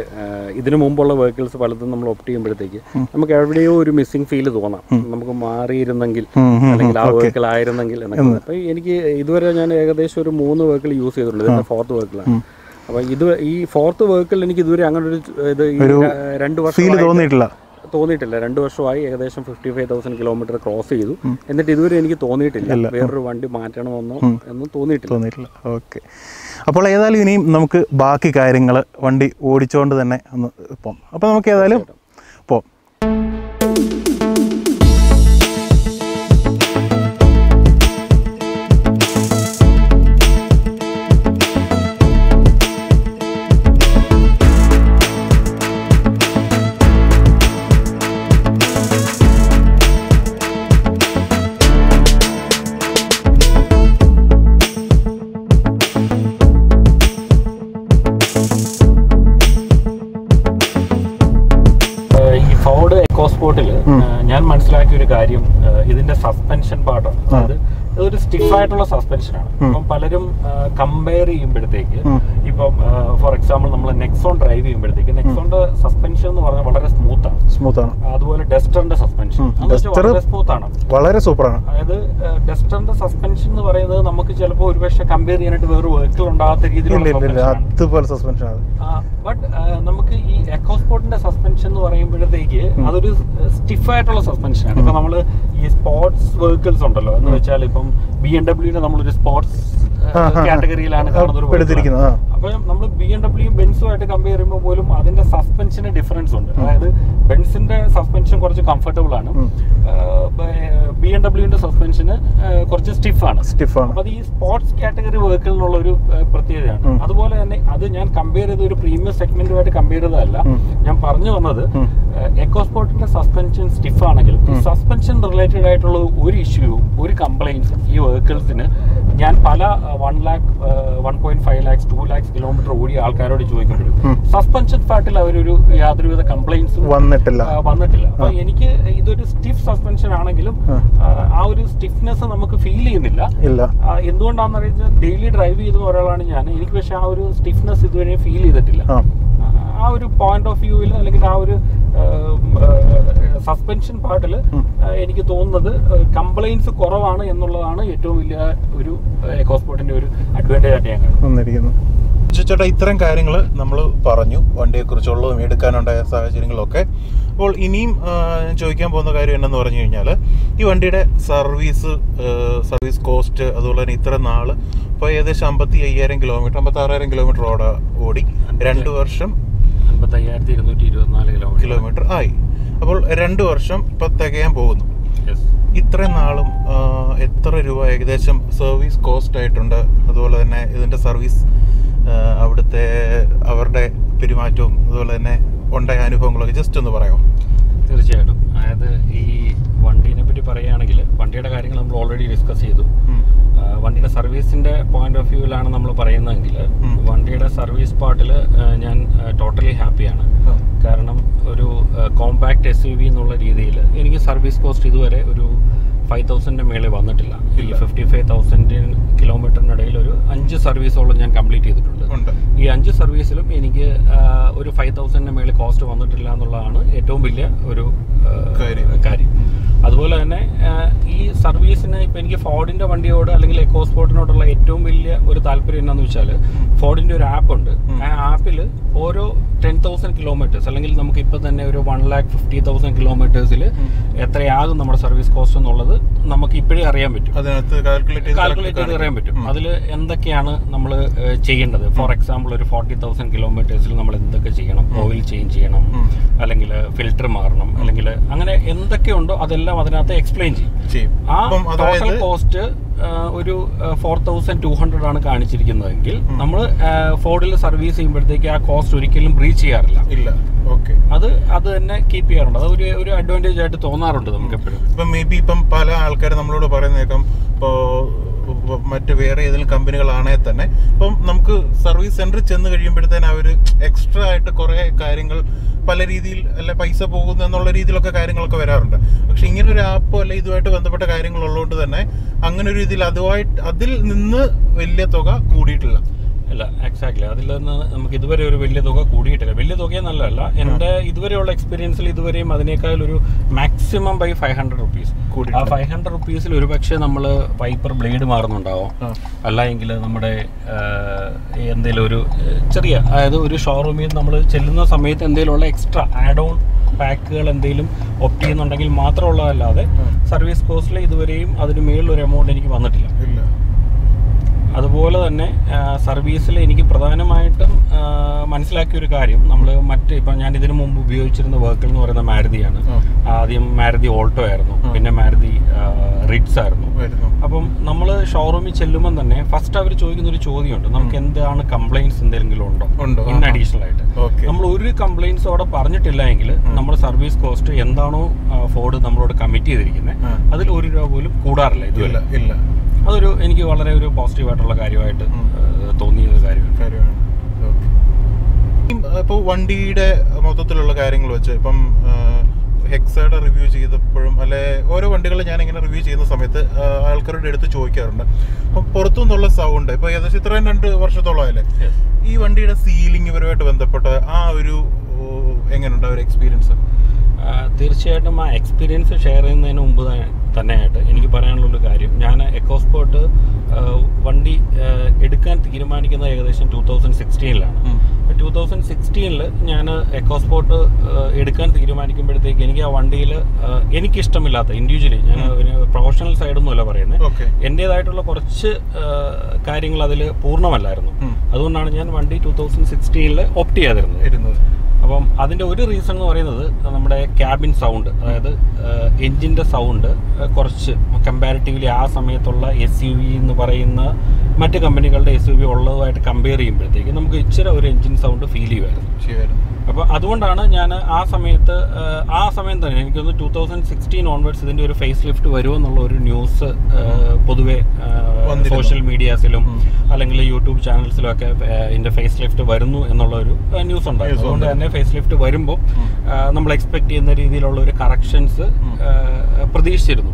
ഇതിനു മുമ്പുള്ള വെഹിക്കിൾസ് പലതും നമ്മൾ ഒപ്റ്റ് ചെയ്യുമ്പോഴത്തേക്ക് നമുക്ക് എവിടെയോ ഒരു മിസ്സിംഗ് ഫീൽ തോന്നാം. നമുക്ക് മാറിയിരുന്നെങ്കിൽ അല്ലെങ്കിൽ ആ വെഹിക്കിൾ ആയിരുന്നെങ്കിൽ എന്നൊക്കെ. അപ്പോൾ എനിക്ക് ഇതുവരെ ഞാൻ ഏകദേശം ഒരു മൂന്ന് വെഹിക്കിൾ യൂസ് ചെയ്തിട്ടുണ്ട്. ഇതിന്റെ ഫോർത്ത് വെഹിക്കിളാണ് അപ്പോൾ ഇത് ഈ ഫോർത്ത് വെഹിക്കിൾ എനിക്ക് ഇതുവരെ അങ്ങനെ ഒരു ഇത് രണ്ട് വർഷം തോന്നിയിട്ടില്ല. തോന്നിയിട്ടില്ല. രണ്ട് വർഷമായി ഏകദേശം fifty five thousand kilometre cross ചെയ്തു എന്നിട്ട് ഇതുവരെ എനിക്ക് തോന്നിയിട്ടില്ല. വേറൊരു വണ്ടി മാറ്റണമെന്നോ എന്നും തോന്നിയിട്ടില്ല. തോന്നിയിട്ടില്ല. ഓക്കെ അപ്പോൾ ഏതായാലും ഇനിയും നമുക്ക് ബാക്കി കാര്യങ്ങൾ വണ്ടി ഓടിച്ചുകൊണ്ട് തന്നെ ഒന്ന് ഇപ്പം അപ്പോൾ നമുക്ക് ഏതായാലും മനസ്സിലാക്കിയ ഒരു കാര്യം ഇതിന്റെ സസ്പെൻഷൻ പാർട്ടാണ് അതായത് ഇതൊരു സ്റ്റിഫായിട്ടുള്ള സസ്പെൻഷൻ ആണ്. ഇപ്പം പലരും കമ്പയർ ചെയ്യുമ്പോഴത്തേക്ക്. ഇപ്പം ഫോർ എക്സാമ്പിൾ നമ്മൾ നെക്സോൺ ഡ്രൈവ് ചെയ്യുമ്പോഴത്തേക്ക് നെക്സോണിന്റെ സസ്പെൻഷൻ എന്ന് പറഞ്ഞാൽ വളരെ സ്മൂത്ത് ആണ്. സ്മൂത്ത് ആണ്. അതുപോലെ ഡെസ്റ്ററിന്റെ സസ്പെൻഷൻ വളരെ സ്മൂത്ത് ആണ്. വളരെ സൂപ്പർ ആണ്. അതായത് ഡെസ്റ്ററിന്റെ സസ്പെൻഷൻ എന്ന് പറയുന്നത് നമുക്ക് ചിലപ്പോൾ ഒരുപക്ഷെ കമ്പയർ ചെയ്യാനായിട്ട് വേറെ വെഹിക്കിൾ ഉണ്ടാകാത്ത രീതിയിലുള്ള. അതുപോലെ സസ്പെൻഷൻ ആണ്. ബട്ട് നമുക്ക് ഈ എക്കോസ്പോർട്ടിന്റെ സസ്പെൻഷൻ എന്ന് പറയുമ്പോഴത്തേക്ക് അതൊരു സ്റ്റിഫ് ആയിട്ടുള്ള സസ്പെൻഷൻ ആണ്. ഇപ്പൊ നമ്മൾ ഈ സ്പോർട്സ് വെഹിക്കിൾസ് ഉണ്ടല്ലോ. എന്ന് വെച്ചാൽ ഇപ്പം ബി എം ഡബ്ല്യൂനെ നമ്മളൊരു സ്പോർട്സ്. കാറ്റഗറിയിലാണ് കാണുന്നത് ഒരു അപ്പോൾ നമ്മൾ ബി എം ഡബ്ല്യൂ ബെൻസുമായിട്ട് കമ്പയർ ചെയ്യുമ്പോൾ പോലും അതിന്റെ സസ്പെൻഷന് ഡിഫറൻസ് ഉണ്ട്. അതായത് ബെൻസിന്റെ സസ്പെൻഷൻ കുറച്ച് കംഫർട്ടബിൾ ആണ്. ബി എം ഡബ്ല്യുവിന്റെ സസ്പെൻഷന് കുറച്ച് സ്റ്റിഫാണ് ആണ്. സ്റ്റിഫാണ് അപ്പൊ അത് ഈ സ്പോർട്സ് കാറ്റഗറി വെഹിക്കിളിനുള്ള ഒരു പ്രത്യേകതയാണ്. അതുപോലെ തന്നെ അത് ഞാൻ കമ്പയർ ചെയ്ത ഒരു പ്രീമിയം സെഗ്മെന്റുമായിട്ട് കമ്പയർ ചെയ്തതല്ല. ഞാൻ പറഞ്ഞു വന്നത്. എക്കോസ്പോർട്ടിന്റെ സസ്പെൻഷൻ സ്റ്റിഫ് ആണെങ്കിൽ സസ്പെൻഷൻ റിലേറ്റഡ് ആയിട്ടുള്ള ഒരു ഇഷ്യൂ ഒരു കംപ്ലൈൻസ് ഈ വെഹിക്കിൾസിന് ഞാൻ പല one lakh one point five lakhs two lakhs kilometre ഓടി ആൾക്കാരോട് ചോദിക്കുമ്പോഴും ഉം. സസ്പെൻഷൻ ഫാട്ടിൽ അവരൊരു യാതൊരുവിധ കംപ്ലൈൻസും വന്നിട്ടില്ല. വന്നിട്ടില്ല. അപ്പൊ എനിക്ക് ഇതൊരു സ്റ്റിഫ് സസ്പെൻഷൻ ആണെങ്കിലും ആ. ഒരു സ്റ്റിഫ്നെസ് നമുക്ക് ഫീൽ ചെയ്യുന്നില്ല. എന്തുകൊണ്ടാണെന്ന് അറിയാം ഡെയിലി ഡ്രൈവ് ചെയ്ത ഒരാളാണ് ഞാൻ. എനിക്ക് പക്ഷെ ആ ഒരു സ്റ്റിഫ്നെസ് ഇതുവരെ ഫീൽ ചെയ്തിട്ടില്ല. ആ. ഒരു പോയിന്റ് ഓഫ് വ്യൂവിൽ അല്ലെങ്കിൽ ആ ഒരു സസ്പെൻഷൻ പാർട്ടിൽ എനിക്ക് തോന്നുന്നത് കംപ്ലൈൻസ് കുറവാണ് എന്നുള്ളതാണ് ഏറ്റവും വലിയ ഒരു എക്കോസ്പോർട്ടിന്റെ ഒരു അഡ്വാന്റേജ് ആയിട്ട് ഞാൻ കാണുന്നത് ചേട്ടാ ഇത്തരം കാര്യങ്ങൾ നമ്മൾ പറഞ്ഞു വണ്ടിയെക്കുറിച്ചുള്ളതും എടുക്കാനുണ്ടായ സാഹചര്യങ്ങളൊക്കെ. അപ്പോൾ ഇനിയും ചോദിക്കാൻ പോകുന്ന കാര്യം എന്നു പറഞ്ഞു കഴിഞ്ഞാൽ ഈ വണ്ടിയുടെ സർവീസ് സർവീസ് കോസ്റ്റ് അതുപോലെ തന്നെ ഇത്ര നാൾ ഇപ്പോൾ ഏകദേശം അമ്പത്തി അയ്യായിരം കിലോമീറ്റർ അമ്പത്തി ആറായിരം കിലോമീറ്റർ ഓട ഓടി. രണ്ട് വർഷം അൻപത്തി അയ്യായിരത്തി ഇരുന്നൂറ്റി ഇരുപത്തിനാല് കിലോമീറ്റർ. കിലോമീറ്റർ ആയി. അപ്പോൾ രണ്ട് വർഷം ഇപ്പം തികയാൻ പോകുന്നു. ഇത്രയും നാളും എത്ര രൂപ ഏകദേശം സർവീസ് കോസ്റ്റ് ആയിട്ടുണ്ട് അതുപോലെ തന്നെ ഇതിന്റെ സർവീസ് അവിടുത്തെ അവരുടെ പെരുമാറ്റവും അതുപോലെ തന്നെ ഉണ്ടായ അനുഭവങ്ങളൊക്കെ ജസ്റ്റ് ഒന്ന് പറയാം തീർച്ചയായിട്ടും. അതായത് ഈ വണ്ടീനെ പറ്റി പറയുകയാണെങ്കിൽ വണ്ടിയുടെ കാര്യങ്ങൾ നമ്മൾ ഓൾറെഡി ഡിസ്കസ് ചെയ്തു. വണ്ടിയുടെ സർവീസിന്റെ പോയിന്റ് ഓഫ് വ്യൂവിലാണ് നമ്മൾ പറയുന്നതെങ്കിൽ വണ്ടിയുടെ സർവീസ് പാർട്ടിൽ ഞാൻ ടോട്ടലി ഹാപ്പിയാണ് കാരണം ഒരു കോമ്പാക്ട് എസ് യു വി എന്നുള്ള രീതിയിൽ എനിക്ക് സർവീസ് കോസ്റ്റ് ഇതുവരെ ഒരു ഫൈവ് തൗസൻഡിന്റെ മേളിൽ വന്നിട്ടില്ല. ഈ ഫിഫ്റ്റി ഫൈവ് തൗസൻഡിന് കിലോമീറ്ററിനിടയിൽ ഒരു അഞ്ച് സർവീസോളം ഞാൻ കംപ്ലീറ്റ് ചെയ്തിട്ടുണ്ട്. ഈ അഞ്ച് സർവീസിലും എനിക്ക് ഒരു ഫൈവ് തൗസൻഡിന് മേളിൽ കോസ്റ്റ് വന്നിട്ടില്ല എന്നുള്ളതാണ് ഏറ്റവും വലിയ ഒരു കാര്യം. അതുപോലെ തന്നെ ഈ സർവീസിന് ഇപ്പം എനിക്ക് ഫോർഡിന്റെ വണ്ടിയോട് അല്ലെങ്കിൽ എക്കോസ്പോർട്ടിനോടുള്ള ഏറ്റവും വലിയ ഒരു താല്പര്യം എന്താണെന്ന് വെച്ചാൽ ഫോർഡിന്റെ ഒരു ആപ്പ് ഉണ്ട്. ആ ആപ്പിൽ ഓരോ ടെൻ തൗസൻഡ് കിലോമീറ്റേഴ്സ് അല്ലെങ്കിൽ നമുക്ക് ഇപ്പം തന്നെ ഒരു വൺ ലാക്ക് ഫിഫ്റ്റി തൗസൻഡ് കിലോമീറ്റേഴ്സിൽ എത്രയാകും നമ്മുടെ സർവീസ് കോസ്റ്റ് എന്നുള്ളത് നമുക്ക് ഇപ്പോഴേ അറിയാൻ പറ്റും. കാൽക്കുലേറ്റ് ചെയ്ത് അറിയാൻ പറ്റും. അതിൽ എന്തൊക്കെയാണ് നമ്മൾ ചെയ്യേണ്ടത്? ഫോർ എക്സാമ്പിൾ ഒരു ഫോർട്ടി തൗസൻഡ് കിലോമീറ്റേഴ്സിൽ നമ്മൾ എന്തൊക്കെ ചെയ്യണം? ഓയിൽ ചേഞ്ച് ചെയ്യണം. അല്ലെങ്കിൽ ഫിൽറ്റർ മാറണം. അല്ലെങ്കിൽ അങ്ങനെ എന്തൊക്കെയുണ്ടോ അതെല്ലാം അതിനകത്ത് എക്സ്പ്ലെയിൻ ചെയ്യും. ആ ടോട്ടൽ കോസ്റ്റ് ഒരു ഫോർ തൗസൻഡ് ടു ഹൺഡ്രഡ് ആണ് കാണിച്ചിരിക്കുന്നതെങ്കിൽ നമ്മൾ ഫോർഡിൽ സർവീസ് ചെയ്യുമ്പോഴത്തേക്ക് ആ കോസ്റ്റ് ഒരിക്കലും ബ്രീച്ച് ചെയ്യാറില്ല. ഇല്ല. ഓക്കെ അത് അത് തന്നെ കീപ്പ് ചെയ്യാറുണ്ട്. അത് ഒരു ഒരു അഡ്വാന്റേജ് ആയിട്ട് തോന്നാറുണ്ട് നമുക്ക് എപ്പോഴും ഇപ്പം മേ ബി ഇപ്പം പല ആൾക്കാരും നമ്മളോട് പറയുന്നേക്കാം. ഇപ്പോൾ മറ്റ് വേറെ ഏതെങ്കിലും കമ്പനികളാണെങ്കിൽ തന്നെ. ഇപ്പം നമുക്ക് സർവീസ് സെന്ററിൽ ചെന്ന് കഴിയുമ്പോഴത്തേന് അവർ എക്സ്ട്രാ ആയിട്ട് കുറേ കാര്യങ്ങൾ പല രീതിയിൽ അല്ലെ പൈസ പോകുന്നു എന്നുള്ള രീതിയിലൊക്കെ കാര്യങ്ങളൊക്കെ വരാറുണ്ട്. പക്ഷെ ഇങ്ങനെ ഒരു ആപ്പോ അല്ലെ ഇതുമായിട്ട് ബന്ധപ്പെട്ട കാര്യങ്ങളുള്ളതുകൊണ്ട് തന്നെ അങ്ങനെ ഒരു രീതിയിൽ അതുമായിട്ട് അതിൽ നിന്ന് വലിയ തുക കൂടിയിട്ടില്ല. അല്ല എക്സാക്ട്ലി അതിൽ നിന്ന് നമുക്ക് ഇതുവരെ ഒരു വലിയ തുക കൂടിയിട്ടില്ല. വലിയ തുകയെന്നല്ല എന്റെ ഇതുവരെയുള്ള എക്സ്പീരിയൻസിൽ ഇതുവരെയും അതിനേക്കാൾ ഒരു maximum by five hundred rupees ആ ഫൈവ് ഹൺഡ്രഡ് റുപ്പീസിൽ ഒരു പക്ഷേ നമ്മൾ വൈപ്പർ ബ്ലേഡ് മാറുന്നുണ്ടാവും. അല്ല എങ്കിൽ നമ്മുടെ എന്തെങ്കിലും ഒരു ചെറിയ അതായത് ഒരു ഷോറൂമിൽ നമ്മൾ ചെല്ലുന്ന സമയത്ത് എന്തെങ്കിലുമുള്ള എക്സ്ട്രാ ആഡ് ഓൺ പാക്കുകൾ എന്തെങ്കിലും ഒപ്റ്റ് ചെയ്യുന്നുണ്ടെങ്കിൽ മാത്രമുള്ളതല്ലാതെ സർവീസ് കോസ്റ്റിൽ ഇതുവരെയും അതിന് മേളിൽ ഒരു എമൗണ്ട് എനിക്ക് വന്നിട്ടില്ല. ഇല്ല. അതുപോലെ തന്നെ സർവീസിൽ എനിക്ക് പ്രധാനമായിട്ടും മനസ്സിലാക്കിയ ഒരു കാര്യം നമ്മൾ മറ്റ് ഇപ്പം ഞാൻ ഇതിനു മുമ്പ് ഉപയോഗിച്ചിരുന്ന വെഹിക്കിൾ എന്ന് പറയുന്ന മാരുതിയാണ്. ആദ്യം മാരുതി ഓൾട്ടോ ആയിരുന്നു പിന്നെ മാരുതി റിഡ്സ് ആയിരുന്നു. അപ്പം നമ്മൾ ഷോറൂമിൽ ചെല്ലുമ്പോൾ തന്നെ ഫസ്റ്റ് അവർ ചോദിക്കുന്ന ഒരു ചോദ്യമുണ്ട് നമുക്ക് എന്താണ് കംപ്ലൈന്റ്സ് എന്തെങ്കിലും ഉണ്ടോ? ഉണ്ടോ? ഇൻ അഡീഷണൽ ആയിട്ട്. നമ്മൾ ഒരു കംപ്ലൈന്റ്സ് അവിടെ പറഞ്ഞിട്ടില്ല എങ്കിൽ നമ്മുടെ സർവീസ് കോസ്റ്റ് എന്താണോ ഫോർഡ് നമ്മളോട് കമ്മിറ്റ് ചെയ്തിരിക്കുന്നത് അതിൽ ഒരു രൂപ പോലും കൂടാറില്ല ഇതുവരെ. അതൊരു എനിക്ക് വളരെ ഒരു പോസിറ്റീവായിട്ടുള്ള കാര്യമായിട്ട് തോന്നിയ ഒരു കാര്യമാണ്. കാര്യമാണ്. ഇപ്പോൾ വണ്ടിയുടെ മൊത്തത്തിലുള്ള കാര്യങ്ങൾ വെച്ച് ഇപ്പം ഹെക്സയുടെ റിവ്യൂ ചെയ്തപ്പോഴും അല്ലെ ഓരോ വണ്ടികൾ ഞാൻ ഇങ്ങനെ റിവ്യൂ ചെയ്യുന്ന സമയത്ത് ആൾക്കാരുടെ അടുത്ത് ചോദിക്കാറുണ്ട്. അപ്പം പുറത്തുനിന്നുള്ള സൗണ്ട് ഇപ്പോൾ ഏകദേശം ഇത്രയും രണ്ട് വർഷത്തോളം ആയല്ലേ? ഈ വണ്ടിയുടെ സീലിംഗ് ഇവരുമായിട്ട് ബന്ധപ്പെട്ട ആ ഒരു എങ്ങനെയുണ്ട് ആ ഒരു എക്സ്പീരിയൻസ് തീർച്ചയായിട്ടും ആ എക്സ്പീരിയൻസ് ഷെയർ ചെയ്യുന്നതിന് മുമ്പ് തന്നെയായിട്ട് എനിക്ക് പറയാനുള്ള ഒരു കാര്യം. ഞാൻ എക്കോസ്പോർട്ട് വണ്ടി എടുക്കാൻ തീരുമാനിക്കുന്നത് ഏകദേശം ടൂ തൗസൻഡ് സിക്സ്റ്റീനിലാണ് ടൂ തൗസൻഡ് സിക്സ്റ്റീനിൽ ഞാൻ എക്കോസ്പോർട്ട് എടുക്കാൻ തീരുമാനിക്കുമ്പോഴത്തേക്ക് എനിക്ക് ആ വണ്ടിയിൽ എനിക്കിഷ്ടമില്ലാത്ത ഇൻഡിവിജ്വലി ഞാൻ ഒരു പ്രൊഫഷണൽ സൈഡൊന്നുമല്ല പറയുന്നത്. എന്റെതായിട്ടുള്ള കുറച്ച് കാര്യങ്ങൾ അതിൽ പൂർണമല്ലായിരുന്നു. അതുകൊണ്ടാണ് ഞാൻ വണ്ടി ടൂ തൗസൻഡ് സിക്സ്റ്റീനിൽ ഓപ്റ്റ് ചെയ്തിരുന്നത്. അപ്പം അതിന്റെ ഒരു റീസൺ എന്ന് പറയുന്നത് നമ്മുടെ ക്യാബിൻ സൗണ്ട് അതായത് എൻജിന്റെ സൗണ്ട് കുറച്ച് കമ്പാരിറ്റീവ്ലി ആ സമയത്തുള്ള എസ് യു വി എന്ന് പറയുന്ന മറ്റ് കമ്പനികളുടെ എസ് യു വി ഉള്ളതുമായിട്ട് കമ്പയർ ചെയ്യുമ്പോഴത്തേക്ക് നമുക്ക് ഇച്ചിരി ഒരു എൻജിൻ സൗണ്ട് ഫീൽ ചെയ്യുമായിരുന്നു. അപ്പോൾ അതുകൊണ്ടാണ് ഞാൻ ആ സമയത്ത് ആ, സമയം തന്നെ എനിക്കൊന്ന് ടൂ തൗസൻഡ് സിക്സ്റ്റീൻ ഓൺവേർഡ്സ് ഇതിന്റെ ഒരു ഫേസ് ലിഫ്റ്റ് വരുമെന്നുള്ള ഒരു ന്യൂസ് പൊതുവെ സോഷ്യൽ മീഡിയാസിലും അല്ലെങ്കിൽ യൂട്യൂബ് ചാനൽസിലും ഒക്കെ ഇതിന്റെ ഫേസ് ലിഫ്റ്റ് വരുന്നു എന്നുള്ള ഒരു ന്യൂസ് ഉണ്ടായിരുന്നു അതുകൊണ്ട് തന്നെ ഫേസ് ലിഫ്റ്റ് വരുമ്പോൾ നമ്മൾ എക്സ്പെക്ട് ചെയ്യുന്ന രീതിയിലുള്ള ഒരു കറക്ഷൻസ് പ്രതീക്ഷിച്ചിരുന്നു.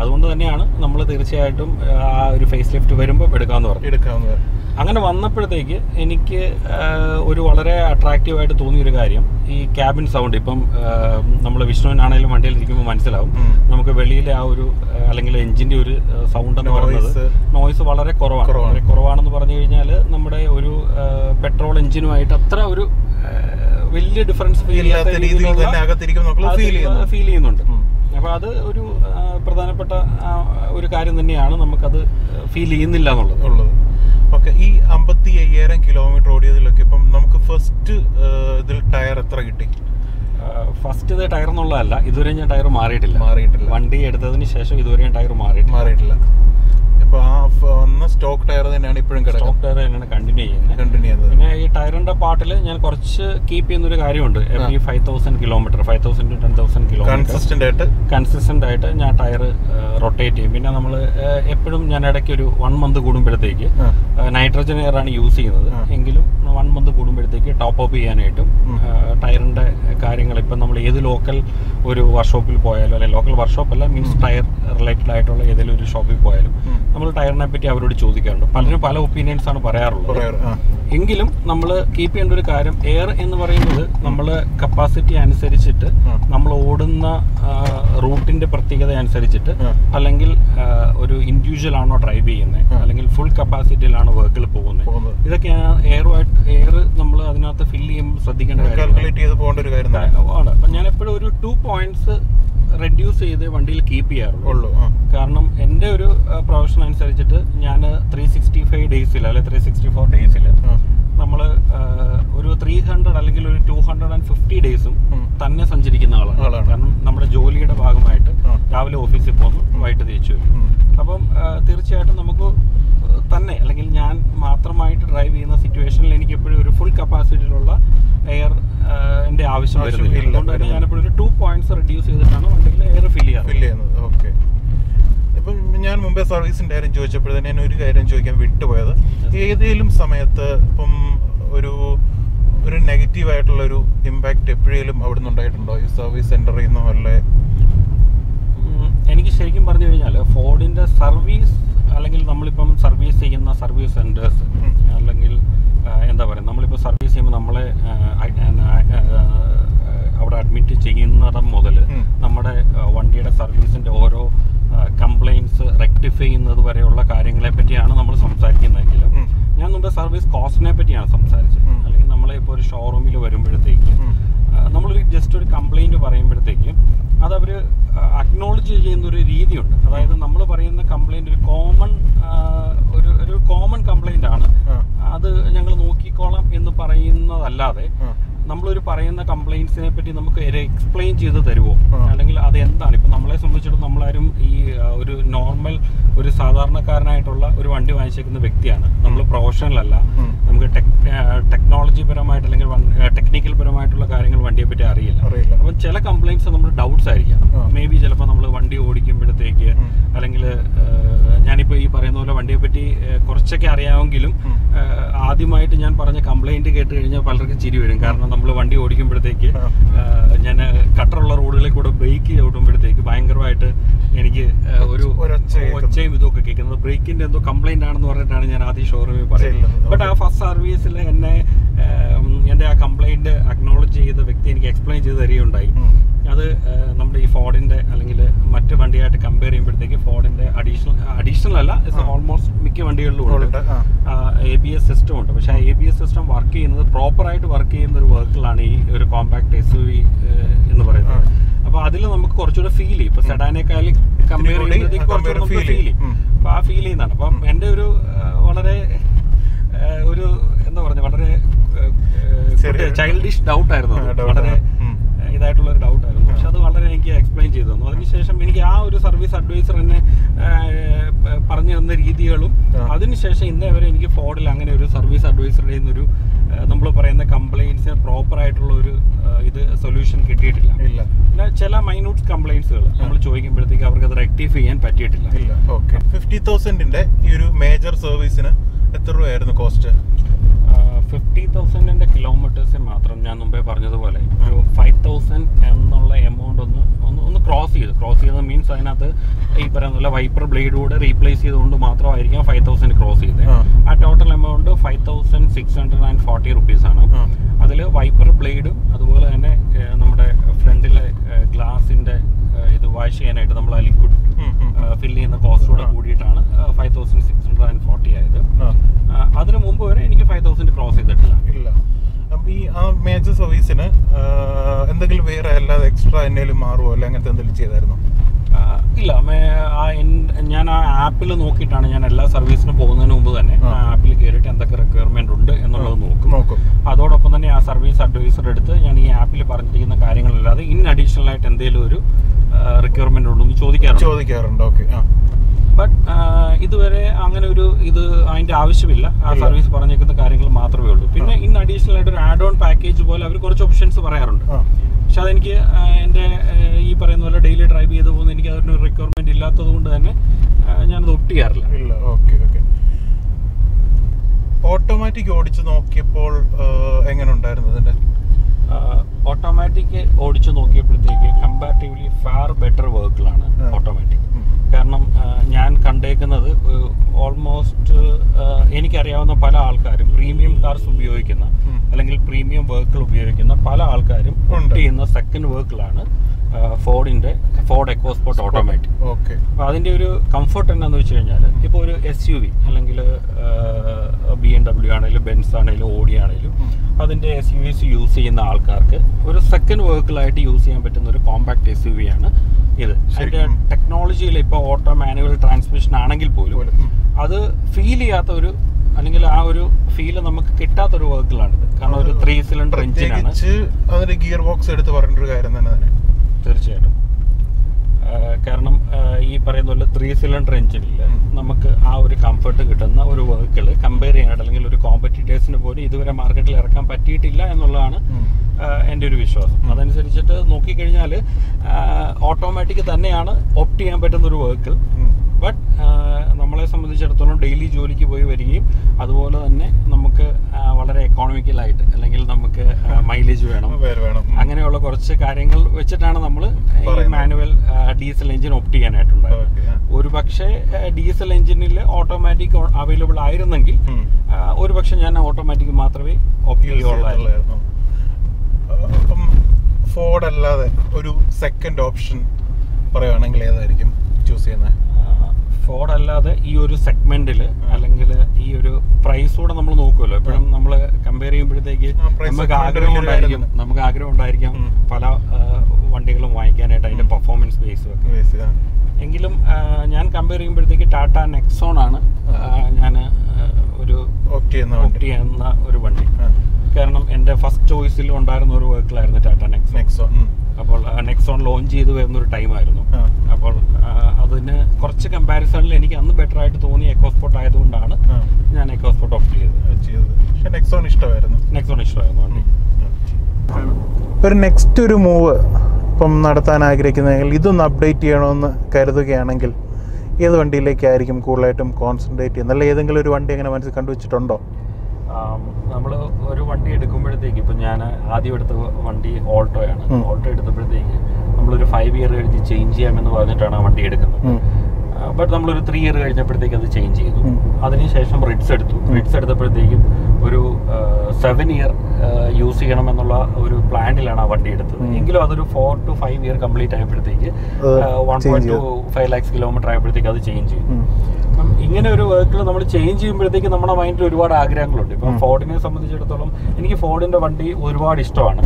അതുകൊണ്ട് തന്നെയാണ് നമ്മൾ തീർച്ചയായിട്ടും ആ ഒരു ഫേസ് ലിഫ്റ്റ് വരുമ്പോൾ എടുക്കാമെന്ന് പറഞ്ഞു. എടുക്കാവുന്നത് അങ്ങനെ വന്നപ്പോഴത്തേക്ക് എനിക്ക് ഒരു വളരെ അട്രാക്റ്റീവായിട്ട് തോന്നിയൊരു കാര്യം ഈ ക്യാബിൻ സൗണ്ട് ഇപ്പം നമ്മൾ വിഷ്ണുവിനാണെങ്കിലും വണ്ടിയിൽ ഇരിക്കുമ്പോൾ മനസ്സിലാവും. നമുക്ക് വെളിയിലെ ആ ഒരു അല്ലെങ്കിൽ എഞ്ചിന്റെ ഒരു സൗണ്ട് എന്ന് പറയുന്നത്. നോയ്സ് വളരെ കുറവാണ്. വളരെ കുറവാണെന്ന് പറഞ്ഞു കഴിഞ്ഞാൽ നമ്മുടെ ഒരു പെട്രോൾ എഞ്ചിനുമായിട്ട് അത്ര ഒരു വലിയ ഡിഫറൻസ് ഫീൽ ഫീൽ ചെയ്യുന്നു ഫീൽ ചെയ്യുന്നുണ്ട്. അപ്പോൾ അത് ഒരു പ്രധാനപ്പെട്ട ഒരു കാര്യം തന്നെയാണ് നമുക്കത് ഫീൽ ചെയ്യുന്നില്ല എന്നുള്ളത്. ഉള്ളത്. ഓക്കെ ഈ അമ്പത്തി അയ്യായിരം കിലോമീറ്റർ ഓടിയതിലൊക്കെ ഇപ്പം നമുക്ക് ഫസ്റ്റ് ഇതിൽ ടയർ എത്ര കിട്ടി? ഫസ്റ്റ് ഇത് ടയർ എന്നുള്ളതല്ല ഇതുവരെ ഞാൻ ടയർ മാറിയിട്ടില്ല. മാറിയിട്ടില്ല. വണ്ടി എടുത്തതിന് ശേഷം ഇതുവരെ ഞാൻ ടയർ മാറിയിട്ടില്ല. മാറിയിട്ടില്ല. ഇപ്പൊ ആ വന്ന സ്റ്റോക്ക് ടയർ തന്നെയാണ് ഇപ്പോഴും സ്റ്റോക്ക് ടയർ തന്നെയാണ് കണ്ടിന്യൂ ചെയ്യുന്നത്. കണ്ടിന്യൂ ചെയ്യുന്നത്. പിന്നെ ഈ ടയറിന്റെ പാർട്ടിൽ ഞാൻ കുറച്ച് കീപ്പ് ചെയ്യുന്ന ഒരു കാര്യമുണ്ട് every five thousand kilometre five thousand to ten thousand kilometre consistent ആയിട്ട്? കൺസിസ്റ്റന്റ് ആയിട്ട് ഞാൻ ടയർ റൊട്ടേറ്റ് ചെയ്യും. പിന്നെ നമ്മൾ എപ്പോഴും ഞാൻ ഇടയ്ക്ക് ഒരു വൺ മന്ത് കൂടുമ്പോഴത്തേക്ക് നൈട്രജൻ എയർ ആണ് യൂസ് ചെയ്യുന്നത്. എങ്കിലും വൺ മന്ത് കൂടുമ്പോഴത്തേക്ക് ടോപ്പ് അപ്പ് ചെയ്യാനായിട്ടും ടയറിന്റെ കാര്യങ്ങൾ ഇപ്പം നമ്മൾ ഏത് ലോക്കൽ ഒരു വർക്ക്ഷോപ്പിൽ പോയാലും അല്ലെങ്കിൽ ലോക്കൽ വർക്ക്ഷോപ്പ് അല്ല മീൻസ് ടയർ റിലേറ്റഡ് ആയിട്ടുള്ള ഏതെങ്കിലും ഒരു ഷോപ്പിൽ പോയാലും. നമ്മൾ ടയറിനെ പറ്റി അവരോട് ചോദിക്കാറുണ്ട്. പലരും പല ഒപ്പീനിയൻസ് ആണ് പറയാറുള്ളത്. എങ്കിലും നമ്മൾ കീപ്പ് ചെയ്യേണ്ട ഒരു കാര്യം എയർ എന്ന് പറയുന്നത് നമ്മൾ കപ്പാസിറ്റി അനുസരിച്ചിട്ട് നമ്മൾ ഓടുന്ന റൂട്ടിന്റെ പ്രത്യേകത അനുസരിച്ചിട്ട് അല്ലെങ്കിൽ ഒരു ഇൻഡിവിജ്വൽ ആണോ ഡ്രൈവ് ചെയ്യുന്നത് അല്ലെങ്കിൽ ഫുൾ കപ്പാസിറ്റിയിലാണോ വർക്കിൽ പോകുന്നത്. ഇതൊക്കെയാണ് എയറുമായിട്ട് എയർ നമ്മൾ അതിനകത്ത് ഫില്ല് ചെയ്യുമ്പോൾ ശ്രദ്ധിക്കേണ്ട കാര്യം ആണ്. അപ്പം ഞാൻ എപ്പോഴും ഒരു ടു പോയിന്റ്സ് റെഡ്യൂസ് ചെയ്ത് വണ്ടിയിൽ കീപ്പ് ചെയ്യാറുള്ളൂ. കാരണം എന്റെ ഒരു പ്രൊഫഷൻ അനുസരിച്ചിട്ട് ഞാൻ ത്രീ സിക്സ്റ്റി ഫൈവ് ഡേയ്സിൽ അല്ലെ ത്രീ സിക്സ്റ്റി ഫോർ ഡേയ്സിൽ നമ്മൾ ഒരു ത്രീ ഹൺഡ്രഡ് അല്ലെങ്കിൽ ഒരു ടു ഹൺഡ്രഡ് ആൻഡ് ഫിഫ്റ്റി ഡേയ്സും തന്നെ സഞ്ചരിക്കുന്ന ആളാണ്. കാരണം നമ്മുടെ ജോലിയുടെ ഭാഗമായിട്ട്. രാവിലെ ഓഫീസിൽ പോകുന്നു വൈകിട്ട് തിരിച്ചു വരും. അപ്പം തീർച്ചയായിട്ടും നമുക്ക് തന്നെ അല്ലെങ്കിൽ ഞാൻ മാത്രമായിട്ട് ഡ്രൈവ് ചെയ്യുന്ന സിറ്റുവേഷനിൽ എനിക്ക് എപ്പോഴും ഒരു ഫുൾ കപ്പാസിറ്റിയിലുള്ള എയർ എന്റെ ആവശ്യം വരുന്നില്ല. അതുകൊണ്ട് തന്നെ. ഞാനെപ്പോഴും ഒരു ടു പോയിന്റ്സ് റെഡ്യൂസ് ചെയ്തിട്ടാണ് വണ്ടിയിൽ എയർ ഫിൽ ചെയ്യാറ്. ഫില്ല് ചെയ്യുന്നത്. ഓക്കെ ഇപ്പം ഞാൻ മുമ്പേ സർവീസിന്റെ കാര്യം ചോദിച്ചപ്പോഴത്തേന് ഞാൻ ഒരു കാര്യം ചോദിക്കാൻ വിട്ടുപോയത്. ഏതെങ്കിലും സമയത്ത് ഇപ്പം ഒരു ഒരു നെഗറ്റീവ് ആയിട്ടുള്ള ഒരു ഇമ്പാക്റ്റ് എപ്പോഴേലും അവിടെ നിന്ന് ഉണ്ടായിട്ടുണ്ടോ? ഈ സർവീസ് സെന്ററിൽ നിന്നോ അല്ലേ? എനിക്ക് ശരിക്കും പറഞ്ഞു കഴിഞ്ഞാൽ ഫോർഡിന്റെ സർവീസ് അല്ലെങ്കിൽ നമ്മളിപ്പം സർവീസ് ചെയ്യുന്ന സർവീസ് സെന്റേഴ്സ് അല്ലെങ്കിൽ എന്താ പറയുക നമ്മളിപ്പോൾ സർവീസ് ചെയ്യുമ്പോൾ നമ്മളെ അവിടെ അഡ്മിറ്റ് ചെയ്യുന്നിടം മുതൽ നമ്മുടെ വണ്ടിയുടെ സർവീസിന്റെ ഓരോ കംപ്ലയിൻസ് റെക്ടിഫൈ ചെയ്യുന്നത് വരെയുള്ള കാര്യങ്ങളെ പറ്റിയാണ് നമ്മൾ സംസാരിക്കുന്നതെങ്കിലും ഞാൻ നമ്മുടെ സർവീസ് കോസ്റ്റിനെ പറ്റിയാണ് സംസാരിച്ചത്. അല്ലെങ്കിൽ നമ്മളെ ഇപ്പോൾ ഒരു ഷോറൂമിൽ വരുമ്പോഴത്തേക്ക് നമ്മളൊരു ജസ്റ്റ് ഒരു കംപ്ലൈന്റ് പറയുമ്പോഴത്തേക്ക് അതവർ അക്നോളജ് ചെയ്യുന്ന ഒരു രീതിയുണ്ട്. അതായത് നമ്മൾ പറയുന്ന കംപ്ലൈന്റ് ഒരു കോമൺ ഒരു ഒരു കോമൺ കംപ്ലൈന്റ് ആണ്. അത് ഞങ്ങൾ നോക്കിക്കോളാം എന്ന് പറയുന്നതല്ലാതെ. നമ്മളൊരു പറയുന്ന കംപ്ലൈൻസിനെ പറ്റി നമുക്ക് എക്സ്പ്ലെയിൻ ചെയ്ത് തരുമോ അല്ലെങ്കിൽ അത് എന്താണ്? ഇപ്പം നമ്മളെ സംബന്ധിച്ചിടത്തോളം നമ്മളാരും ഈ ഒരു നോർമൽ ഒരു സാധാരണക്കാരനായിട്ടുള്ള ഒരു വണ്ടി വാങ്ങിച്ചേക്കുന്ന വ്യക്തിയാണ്. നമ്മൾ പ്രൊഫഷണൽ അല്ല. നമുക്ക് ടെക്നോളജി പരമായിട്ട് അല്ലെങ്കിൽ ടെക്നിക്കൽ പരമായിട്ടുള്ള കാര്യങ്ങൾ വണ്ടിയെ പറ്റി അറിയില്ല. അപ്പം ചില കംപ്ലൈന്റ്സ് നമ്മൾ ഡൗട്ട്സ് ആയിരിക്കാം. മേ ബി ചിലപ്പോൾ നമ്മൾ വണ്ടി ഓടിക്കുമ്പോഴത്തേക്ക്. അല്ലെങ്കിൽ ഞാനിപ്പോൾ ഈ പറയുന്ന പോലെ വണ്ടിയെ പറ്റി കുറച്ചൊക്കെ അറിയാമെങ്കിലും. ആദ്യമായിട്ട് ഞാൻ പറഞ്ഞ കംപ്ലൈന്റ് കേട്ട് കഴിഞ്ഞാൽ പലർക്കും ചിരി വരും. കാരണം നമ്മൾ വണ്ടി ഓടിക്കുമ്പോഴത്തേക്ക് ഞാൻ കട്ടറുള്ള റോഡുകളിൽ കൂടെ ബ്രേക്ക് ചവിട്ടുമ്പോഴത്തേക്ക് ഭയങ്കരമായിട്ട് എനിക്ക് ഒരു. ഒച്ചയും ഇതൊക്കെ കേൾക്കുന്നത്. ബ്രേക്കിന്റെ എന്തോ കംപ്ലൈന്റ് ആണെന്ന് പറഞ്ഞിട്ടാണ് ഞാൻ ആദ്യം ഷോറൂമിൽ പറയുന്നത്. ബട്ട് ആ ഫസ്റ്റ് സർവീസിൽ എന്നെ എന്റെ എന്റെ ആ കംപ്ലൈന്റ് അക്നോളജ് ചെയ്ത വ്യക്തി എനിക്ക് എക്സ്പ്ലെയിൻ ചെയ്ത് തരികയുണ്ടായി. അത് നമ്മുടെ ഈ ഫോർഡിന്റെ അല്ലെങ്കിൽ മറ്റ് വണ്ടിയായിട്ട് കമ്പയർ ചെയ്യുമ്പോഴത്തേക്ക് ഫോർഡിന്റെ അഡീഷണൽ അഡീഷണൽ അല്ല. ഓൾമോസ്റ്റ് മിക്ക വണ്ടികളിലും ഉണ്ട്. എ ബി എസ് സിസ്റ്റം ഉണ്ട്. പക്ഷേ ആ A B S system work ചെയ്യുന്നത് പ്രോപ്പറായിട്ട് വർക്ക് ചെയ്യുന്ന ഒരു വർക്കിലാണ് ഈ ഒരു കോമ്പാക്ട് എസ് യു വി എന്ന് പറയുന്നത്. അപ്പൊ അതിൽ നമുക്ക് കുറച്ചുകൂടെ ഫീൽ ചെയ്യും. ഇപ്പൊ സെഡാനേക്കാൾ കമ്പയർ compare കുറച്ചുകൂടെ ഫീൽ ചെയ്യും. അപ്പൊ ആ ഫീൽ ചെയ്യുന്നതാണ്. അപ്പം എന്റെ ഒരു വളരെ ഒരു എന്താ പറയുക വളരെ ചൈൽഡിഷ് ഡൗട്ട് ആയിരുന്നു വളരെ ഇതായിട്ടുള്ള ഒരു ഡൗട്ട് ആയിരുന്നു. പക്ഷെ അത് വളരെ എനിക്ക് എക്സ്പ്ലെയിൻ ചെയ്തു തന്നു. അതിനുശേഷം എനിക്ക് ആ ഒരു സർവീസ് അഡ്വൈസർ എന്നെ പറഞ്ഞു തന്ന രീതികളും. അതിനുശേഷം ഇന്നേ വരെ എനിക്ക് ഫോർഡിൽ അങ്ങനെ ഒരു സർവീസ് അഡ്വൈസറുടെ ഒരു നമ്മൾ പറയുന്ന കംപ്ലയിൻസിന് പ്രോപ്പർ ആയിട്ടുള്ള ഒരു ഇത് സൊല്യൂഷൻ കിട്ടിയിട്ടില്ല. ഇല്ല. പിന്നെ ചില മൈന്യൂട്ട് കംപ്ലയിൻസുകൾ നമ്മൾ ചോദിക്കുമ്പോഴത്തേക്ക് അവർക്ക് അത് റെക്ടിഫൈ ചെയ്യാൻ പറ്റിയിട്ടില്ല. ഫിഫ്റ്റി തൗസൻഡിന്റെ ഈ ഒരു മേജർ സർവീസിന് എത്ര രൂപയായിരുന്നു കോസ്റ്റ് ഫിഫ്റ്റി തൗസൻഡിന്റെ കിലോമീറ്റേഴ്സിൽ മാത്രം ഞാൻ മുമ്പേ പറഞ്ഞതുപോലെ ഒരു ഫൈവ് തൗസൻഡ് എന്നുള്ള എമൗണ്ട് ഒന്ന് ഒന്ന് ഒന്ന് ക്രോസ് ചെയ്ത് ക്രോസ് ചെയ്തത് മീൻസ് അതിനകത്ത് ഈ പറയുന്ന വൈപ്പർ ബ്ലേഡ് കൂടെ റീപ്ലേസ് ചെയ്തുകൊണ്ട് മാത്രമായിരിക്കും ഫൈവ് തൗസൻഡ് ക്രോസ് ചെയ്തത് ആ. Total amount five thousand six hundred and forty rupees ആണ് അതിൽ വൈപ്പർ ബ്ലേഡും അതുപോലെ തന്നെ നമ്മുടെ ഫ്രണ്ടിലെ ഗ്ലാസിന്റെ ഇത് വാഷ് ചെയ്യാനായിട്ട് നമ്മൾ ആ ലിക്വിഡ്. ഫില്ല് ചെയ്യുന്ന കോസ്റ്റോടെ. കൂടിയിട്ടാണ് five thousand six hundred and forty ആയത് ആ. ആ, അതിന് മുമ്പ് വരെ എനിക്ക് ഫൈവ് തൗസൻഡ് ക്രോസ് ചെയ്തിട്ടില്ല ഇല്ല അപ്പം ഈ ആ മേജർ സർവീസിന് എന്തെങ്കിലും വേറെ അല്ലാതെ എക്സ്ട്രാ എന്തെങ്കിലും മാറുമോ അല്ലെ അങ്ങനത്തെ എന്തെങ്കിലും ചെയ്തായിരുന്നോ? ഇല്ല ഞാൻ ആ ആപ്പിൽ നോക്കിയിട്ടാണ് ഞാൻ എല്ലാ സർവീസിനും പോകുന്നതിന് മുമ്പ് തന്നെ ആ. ആ ആപ്പിൽ കയറിയിട്ട് എന്തൊക്കെ റിക്വയർമെന്റ് ഉണ്ട് എന്നുള്ളത് നോക്കും. നോക്കും. അതോടൊപ്പം തന്നെ ആ സർവീസ് അഡ്വൈസർ എടുത്ത് ഞാൻ ഈ ആപ്പിൽ പറഞ്ഞിരിക്കുന്ന കാര്യങ്ങളല്ലാതെ ഇൻ അഡീഷണൽ ആയിട്ട് എന്തെങ്കിലും ഒരു റിക്വയർമെന്റ് ഉണ്ടോ എന്ന് ചോദിക്കാറുണ്ട്. ചോദിക്കാറുണ്ട്. ഓക്കെ ആ. ബട്ട് ഇതുവരെ അങ്ങനെ ഒരു ഇത് അതിന്റെ ആവശ്യമില്ല. ആ സർവീസ് പറഞ്ഞേക്കുന്ന കാര്യങ്ങൾ മാത്രമേ ഉള്ളൂ. പിന്നെ ഇന്ന് അഡീഷണൽ ആയിട്ട് ഒരു ആഡ് ഓൺ പാക്കേജ് പോലെ അവർ കുറച്ച് ഓപ്ഷൻസ് പറയാറുണ്ട്. പക്ഷെ അതെനിക്ക് എന്റെ ഈ പറയുന്ന പോലെ ഡെയിലി ഡ്രൈവ് ചെയ്ത് പോകുന്ന എനിക്ക് അതിനൊരു റിക്വയർമെന്റ് ഇല്ലാത്തത് കൊണ്ട് തന്നെ ഞാനത് ഒപ്റ്റ് ചെയ്യാറില്ല ഇല്ല. ഓക്കെ ഓക്കെ ഓട്ടോമാറ്റിക് ഓടിച്ച് നോക്കിയപ്പോൾ എങ്ങനെ ഉണ്ടായിരുന്നു ഇതിന്റെ ഓട്ടോമാറ്റിക് ഓടിച്ചു നോക്കിയപ്പോഴത്തേക്ക് കമ്പാരിറ്റീവ്ലി ഫാർ ബെറ്റർ വർക്കുകളാണ് ആ. ഓട്ടോമാറ്റിക് കാരണം ആ, ഞാൻ കണ്ടേക്കുന്നത് ഓൾമോസ്റ്റ് എനിക്കറിയാവുന്ന പല ആൾക്കാരും പ്രീമിയം കാർസ് ഉപയോഗിക്കുന്ന അല്ലെങ്കിൽ പ്രീമിയം വെഹിക്കിൾ ഉപയോഗിക്കുന്ന പല ആൾക്കാരും ഉണ്ട്. ചെയ്യുന്ന സെക്കൻഡ് വെഹിക്കിളാണ് ഫോർഡിന്റെ ഫോർഡ് എക്കോസ്പോർട്ട് ഓട്ടോമാറ്റിക് ഓക്കെ അപ്പോൾ അതിന്റെ ഒരു കംഫർട്ട് എന്നാന്ന് വെച്ച് കഴിഞ്ഞാൽ ഇപ്പോൾ ഒരു എസ് യു വി അല്ലെങ്കിൽ ബി എം ഡബ്ല്യു ആണെങ്കിലും ബെൻസ് ആണെങ്കിലും ഓഡി ആണെങ്കിലും അതിന്റെ എസ് യു വിസ് യൂസ് ചെയ്യുന്ന ആൾക്കാർക്ക് ഒരു സെക്കൻഡ് വെഹിക്കിളായിട്ട് യൂസ് ചെയ്യാൻ പറ്റുന്ന ഒരു കോമ്പാക്ട് എസ് യു വി ആണ് ഇത്. അതിന്റെ ടെക്നോളജിയിൽ ഇപ്പോൾ ഓട്ടോ മാനുവൽ ട്രാൻസ്മിഷൻ ആണെങ്കിൽ പോലും. അത് ഫീൽ ചെയ്യാത്ത ഒരു അല്ലെങ്കിൽ ആ ഒരു ഫീൽ നമുക്ക് കിട്ടാത്ത ഒരു വെഹിക്കിളാണിത് കാരണം ഒരു ത്രീ സിലിണ്ടർ എഞ്ചിനാണ് ആണ്. അതിന്റെ ഗിയർ ബോക്സ് എടുത്ത് പറഞ്ഞൊരു കാര്യം തന്നെ തന്നെ തീർച്ചയായിട്ടും. കാരണം ഈ പറയുന്ന പോലെ ത്രീ സിലിണ്ടർ എഞ്ചിനിൽ നമുക്ക് ആ ഒരു കംഫർട്ട് കിട്ടുന്ന ഒരു വെഹിക്കിൾ കമ്പയർ ചെയ്യാനായിട്ട് അല്ലെങ്കിൽ ഒരു കോമ്പറ്റീറ്റേഴ്സിന് പോലും ഇതുവരെ മാർക്കറ്റിൽ ഇറക്കാൻ പറ്റിയിട്ടില്ല എന്നുള്ളതാണ് എന്റെ ഒരു വിശ്വാസം. അതനുസരിച്ചിട്ട് നോക്കിക്കഴിഞ്ഞാൽ ഓട്ടോമാറ്റിക് തന്നെയാണ് ഓപ്റ്റ് ചെയ്യാൻ പറ്റുന്ന ഒരു വെഹിക്കിൾ ബട്ട് നമ്മളെ സംബന്ധിച്ചിടത്തോളം ഡെയിലി ജോലിക്ക് പോയി വരികയും അതുപോലെ തന്നെ നമുക്ക് വളരെ എക്കോണമിക്കലായിട്ട് അല്ലെങ്കിൽ നമുക്ക് മൈലേജ് വേണം. അങ്ങനെയുള്ള കുറച്ച് കാര്യങ്ങൾ വെച്ചിട്ടാണ് നമ്മൾ. മാനുവൽ ഡീസൽ എഞ്ചിൻ ഓപ്റ്റ് ചെയ്യാനായിട്ടുണ്ടായത്. ഒരു പക്ഷേ ഡീസൽ എഞ്ചിനിൽ ഓട്ടോമാറ്റിക് അവൈലബിൾ ആയിരുന്നെങ്കിൽ ഒരു പക്ഷേ ഞാൻ ഓട്ടോമാറ്റിക് മാത്രമേ ഓപ്റ്റ് ചെയ്യുള്ളായിരുന്നു അപ്പം ഫോർഡ് അല്ലാതെ ഒരു സെക്കൻഡ് ഓപ്ഷൻ പറയുവാണെങ്കിൽ ഏതായിരിക്കും ചൂസ് ചെയ്യുന്നത് ഫോർഡ് അല്ലാതെ ഈ ഒരു സെഗ്മെന്റിൽ അല്ലെങ്കിൽ ഈ ഒരു പ്രൈസ് കൂടെ നമ്മൾ നോക്കുമല്ലോ എപ്പോഴും നമ്മൾ കമ്പയർ ചെയ്യുമ്പോഴത്തേക്ക് നമുക്ക് ആഗ്രഹം ഉണ്ടായിരിക്കും. നമുക്ക് ആഗ്രഹം ഉണ്ടായിരിക്കാം പല വണ്ടികളും വാങ്ങിക്കാനായിട്ട് അതിന്റെ പെർഫോമൻസ് ബേസ് ഒക്കെ. എങ്കിലും ഞാൻ കമ്പയർ ചെയ്യുമ്പോഴത്തേക്ക് ടാറ്റ നെക്സോൺ ആണ്. ഞാൻ ചെയ്യുന്ന ഒരു വണ്ടി. കാരണം എന്റെ ഫസ്റ്റ് ചോയ്സിൽ ഉണ്ടായിരുന്ന ഒരു വെഹിക്കിളായിരുന്നു ടാറ്റ നെക്സോൺ നെക്സോ അപ്പോൾ നെക്സോൺ ലോഞ്ച് ചെയ്ത് വരുന്ന ഒരു ടൈമായിരുന്നു അപ്പോൾ അതിന് കുറച്ച് കമ്പാരിസണിൽ എനിക്ക് അന്ന് ബെറ്റർ ആയിട്ട് തോന്നി എക്കോസ്പോർട്ട് ആയതുകൊണ്ടാണ് ഞാൻ എക്കോസ്പോർട്ട് ഓപ്റ്റ് ചെയ്തത്. നെക്സോൺ ഇഷ്ടമായിരുന്നു. നെക്സോൺ ഇഷ്ടമായിരുന്നു വണ്ടി. ഒരു നെക്സ്റ്റ് ഒരു മൂവ് ഇപ്പം നടത്താൻ ആഗ്രഹിക്കുന്നെങ്കിൽ ഇതൊന്ന് അപ്ഡേറ്റ് ചെയ്യണമെന്ന് കരുതുകയാണെങ്കിൽ ഏത് വണ്ടിയിലേക്കായിരിക്കും കൂടുതലായിട്ടും കോൺസെൻട്രേറ്റ് ചെയ്യുന്നത് അല്ല ഏതെങ്കിലും ഒരു വണ്ടി അങ്ങനെ മനസ്സിൽ കണ്ടുവച്ചിട്ടുണ്ടോ നമ്മൾ ഒരു വണ്ടി എടുക്കുമ്പോഴത്തേക്ക് ഇപ്പം ഞാൻ ആദ്യം എടുത്ത വണ്ടി ഓൾട്ടോയാണ്. ഓൾട്ടോ എടുത്തപ്പോഴത്തേക്ക് നമ്മളൊരു ഫൈവ് ഇയർ കഴിഞ്ഞ് ചേഞ്ച് ചെയ്യാമെന്ന് പറഞ്ഞിട്ടാണ് ആ വണ്ടി എടുക്കുന്നത്. ബട്ട് നമ്മളൊരു ത്രീ ഇയർ കഴിഞ്ഞപ്പോഴത്തേക്ക് അത് ചേഞ്ച് ചെയ്തു. അതിനുശേഷം റിഡ്സ് എടുത്തു റിഡ്സ് എടുത്തപ്പോഴത്തേക്കും ഒരു സെവൻ ഇയർ യൂസ് ചെയ്യണമെന്നുള്ള ഒരു പ്ലാനിലാണ് ആ വണ്ടി എടുത്തത്. എങ്കിലും അതൊരു four to five year complete ആയപ്പോഴത്തേക്ക് one point two. Five lakhs kilometre ആയപ്പോഴത്തേക്ക് അത് ചേഞ്ച് ചെയ്തു. അപ്പം ഇങ്ങനെ ഒരു വർക്കിൽ നമ്മൾ ചേഞ്ച് ചെയ്യുമ്പോഴത്തേക്ക് നമ്മുടെ മൈൻഡിൽ ഒരുപാട് ആഗ്രഹങ്ങളുണ്ട് ഇപ്പം. ഫോർഡിനെ സംബന്ധിച്ചിടത്തോളം എനിക്ക് ഫോർഡിന്റെ വണ്ടി ഒരുപാട് ഇഷ്ടമാണ്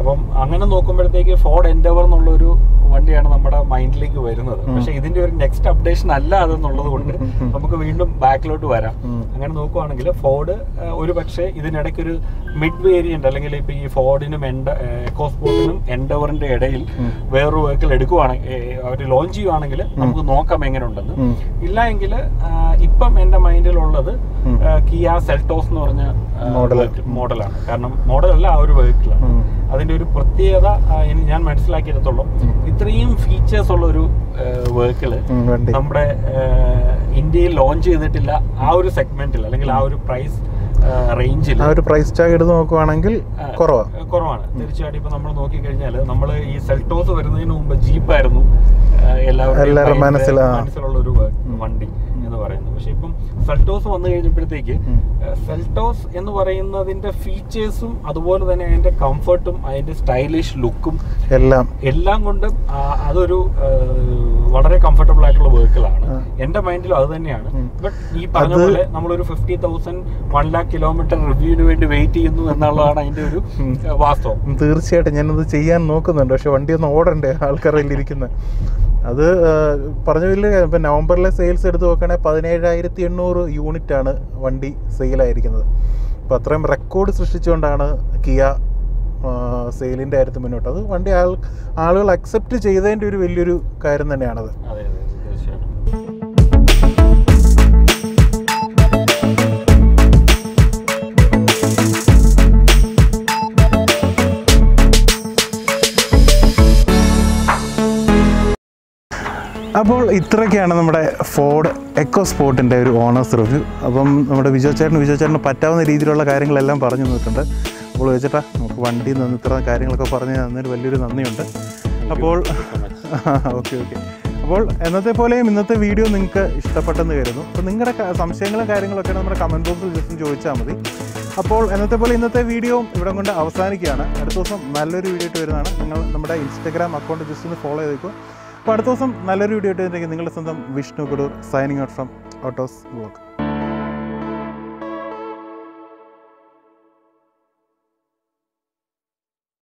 അപ്പം അങ്ങനെ നോക്കുമ്പോഴത്തേക്ക് ഫോർഡ് എൻഡവർ എന്നുള്ളൊരു വണ്ടിയാണ് നമ്മുടെ മൈൻഡിലേക്ക് വരുന്നത്. പക്ഷെ ഇതിന്റെ ഒരു നെക്സ്റ്റ് അപ്ഡേഷൻ അല്ല അതെന്നുള്ളത് കൊണ്ട്. നമുക്ക് വീണ്ടും ബാക്കിലോട്ട് വരാം. അങ്ങനെ നോക്കുവാണെങ്കിൽ ഫോർഡ് ഒരു പക്ഷേ ഇതിനിടയ്ക്ക് ഒരു മിഡ് വേരിയന്റ് അല്ലെങ്കിൽ ഇപ്പൊ ഈ ഫോർഡിനും എൻഡ എക്കോസ്പോർട്ടിനും എൻഡവറിന്റെ ഇടയിൽ വേറൊരു വെഹിക്കിൾ എടുക്കുവാണെങ്കിൽ അവർ ലോഞ്ച് ചെയ്യുവാണെങ്കിൽ നമുക്ക് നോക്കാം എങ്ങനെ ഉണ്ടെന്ന്. ഇല്ല എങ്കിൽ ഇപ്പം എന്റെ മൈൻഡിലുള്ളത്. കിയ സെൽട്ടോസ് എന്ന് പറഞ്ഞ മോഡൽ മോഡലാണ് കാരണം മോഡലല്ല ആ ഒരു വെഹിക്കിളാണ് ഉം. അതിന്റെ ഒരു പ്രത്യേകത ഞാൻ മനസ്സിലാക്കിയെടുത്തോളം. ഇത്രയും ഫീച്ചേഴ്സ് ഉള്ള ഒരു വെഹിക്കിൾ നമ്മുടെ ഇന്ത്യയിൽ ലോഞ്ച് ചെയ്തിട്ടില്ല ആ ഒരു സെഗ്മെന്റിൽ അല്ലെങ്കിൽ ആ ഒരു പ്രൈസ് റേഞ്ചിൽ ആ ഒരു പ്രൈസ് ടാഗ് എടുത്ത് നോക്കുവാണെങ്കിൽ കുറവാണ്. കുറവാണ് തീർച്ചയായിട്ടും ഇപ്പൊ നമ്മൾ നോക്കിക്കഴിഞ്ഞാൽ നമ്മൾ ഈ സെൽട്ടോസ് വരുന്നതിന് മുമ്പ് ജീപ്പായിരുന്നു ഭയങ്കര മനസ്സിലുള്ള ഒരു വണ്ടി. എന്ന് പറയുന്നത് പക്ഷെ ഇപ്പം സെൽട്ടോസ് വന്നു കഴിഞ്ഞപ്പോഴത്തേക്ക്. സെൽട്ടോസ് എന്ന് പറയുന്നതിന്റെ ഫീച്ചേഴ്സും അതുപോലെ തന്നെ അതിന്റെ കംഫർട്ടും അതിന്റെ സ്റ്റൈലിഷ് ലുക്കും എല്ലാം. എല്ലാം കൊണ്ടും അതൊരു വളരെ കംഫർട്ടബിൾ ആയിട്ടുള്ള വെഹിക്കിളാണ്. എന്റെ മൈൻഡിലും അത് തന്നെയാണ്. ബട്ട് ഈ പറഞ്ഞ പോലെ നമ്മളൊരു fifty thousand one lakh kilometre റിവ്യൂവിന് വേണ്ടി വെയിറ്റ് ചെയ്യുന്നു എന്നുള്ളതാണ് അതിന്റെ ഒരു വാസ്തവം. തീർച്ചയായിട്ടും ഞാനത് ചെയ്യാൻ നോക്കുന്നുണ്ട്. പക്ഷെ വണ്ടി ഒന്ന് ഓടണ്ടേ? ആൾക്കാരെ ഇരിക്കുന്നത് അത് പറഞ്ഞ വലിയ കാര്യം. ഇപ്പം നവംബറിലെ സെയിൽസ് എടുത്ത് നോക്കുകയാണെങ്കിൽ പതിനേഴായിരത്തി എണ്ണൂറ് യൂണിറ്റ് ആണ് വണ്ടി സെയിലായിരിക്കുന്നത് അപ്പോൾ അത്രയും റെക്കോർഡ് സൃഷ്ടിച്ചുകൊണ്ടാണ് കിയ സെയിലിന്റെ കാര്യത്തിൽ മുന്നോട്ട്. അത് വണ്ടി ആൾ ആളുകൾ അക്സെപ്റ്റ് ചെയ്തതിന്റെ ഒരു വലിയൊരു കാര്യം തന്നെയാണത്. അപ്പോൾ ഇത്രയൊക്കെയാണ് നമ്മുടെ ഫോർഡ് എക്കോ സ്പോർട്ടിന്റെ ഒരു ഓണേഴ്സ് റിവ്യൂ അപ്പം നമ്മുടെ വിജയ ചേട്ടന് വിജയ ചേട്ടന് പറ്റാവുന്ന രീതിയിലുള്ള കാര്യങ്ങളെല്ലാം പറഞ്ഞു തന്നിട്ടുണ്ട്. അപ്പോൾ വെച്ചിട്ടാ നമുക്ക് വണ്ടി നിന്ന് ഇത്ര കാര്യങ്ങളൊക്കെ പറഞ്ഞു തന്നതിന് വലിയൊരു നന്ദിയുണ്ട്. അപ്പോൾ [LAUGHS] ഓക്കെ ഓക്കെ. അപ്പോൾ എന്നത്തെ പോലെയും ഇന്നത്തെ വീഡിയോ നിങ്ങൾക്ക് ഇഷ്ടപ്പെട്ടെന്ന് കരുതുന്നു. അപ്പോൾ നിങ്ങളുടെ സംശയങ്ങളും കാര്യങ്ങളൊക്കെ നമ്മുടെ കമന്റ് ബോക്സിൽ ജസ്റ്റ് ചോദിച്ചാൽ മതി. അപ്പോൾ എന്നത്തെ പോലെ ഇന്നത്തെ വീഡിയോ ഇവിടെ കൊണ്ട് അവസാനിക്കുകയാണ്. അടുത്ത ദിവസം നല്ലൊരു വീഡിയോ ആയിട്ട് വരുന്നതാണ്. നിങ്ങൾ നമ്മുടെ ഇൻസ്റ്റാഗ്രാം അക്കൗണ്ട് ജസ്റ്റ് ഒന്ന് ഫോളോ ചെയ്തേക്കുക അപ്പോൾ അടുത്ത ദിവസം നല്ലൊരു വീഡിയോ ആയിട്ട് നിങ്ങളുടെ സ്വന്തം Vishnu Kudoor signing out from Autos Blog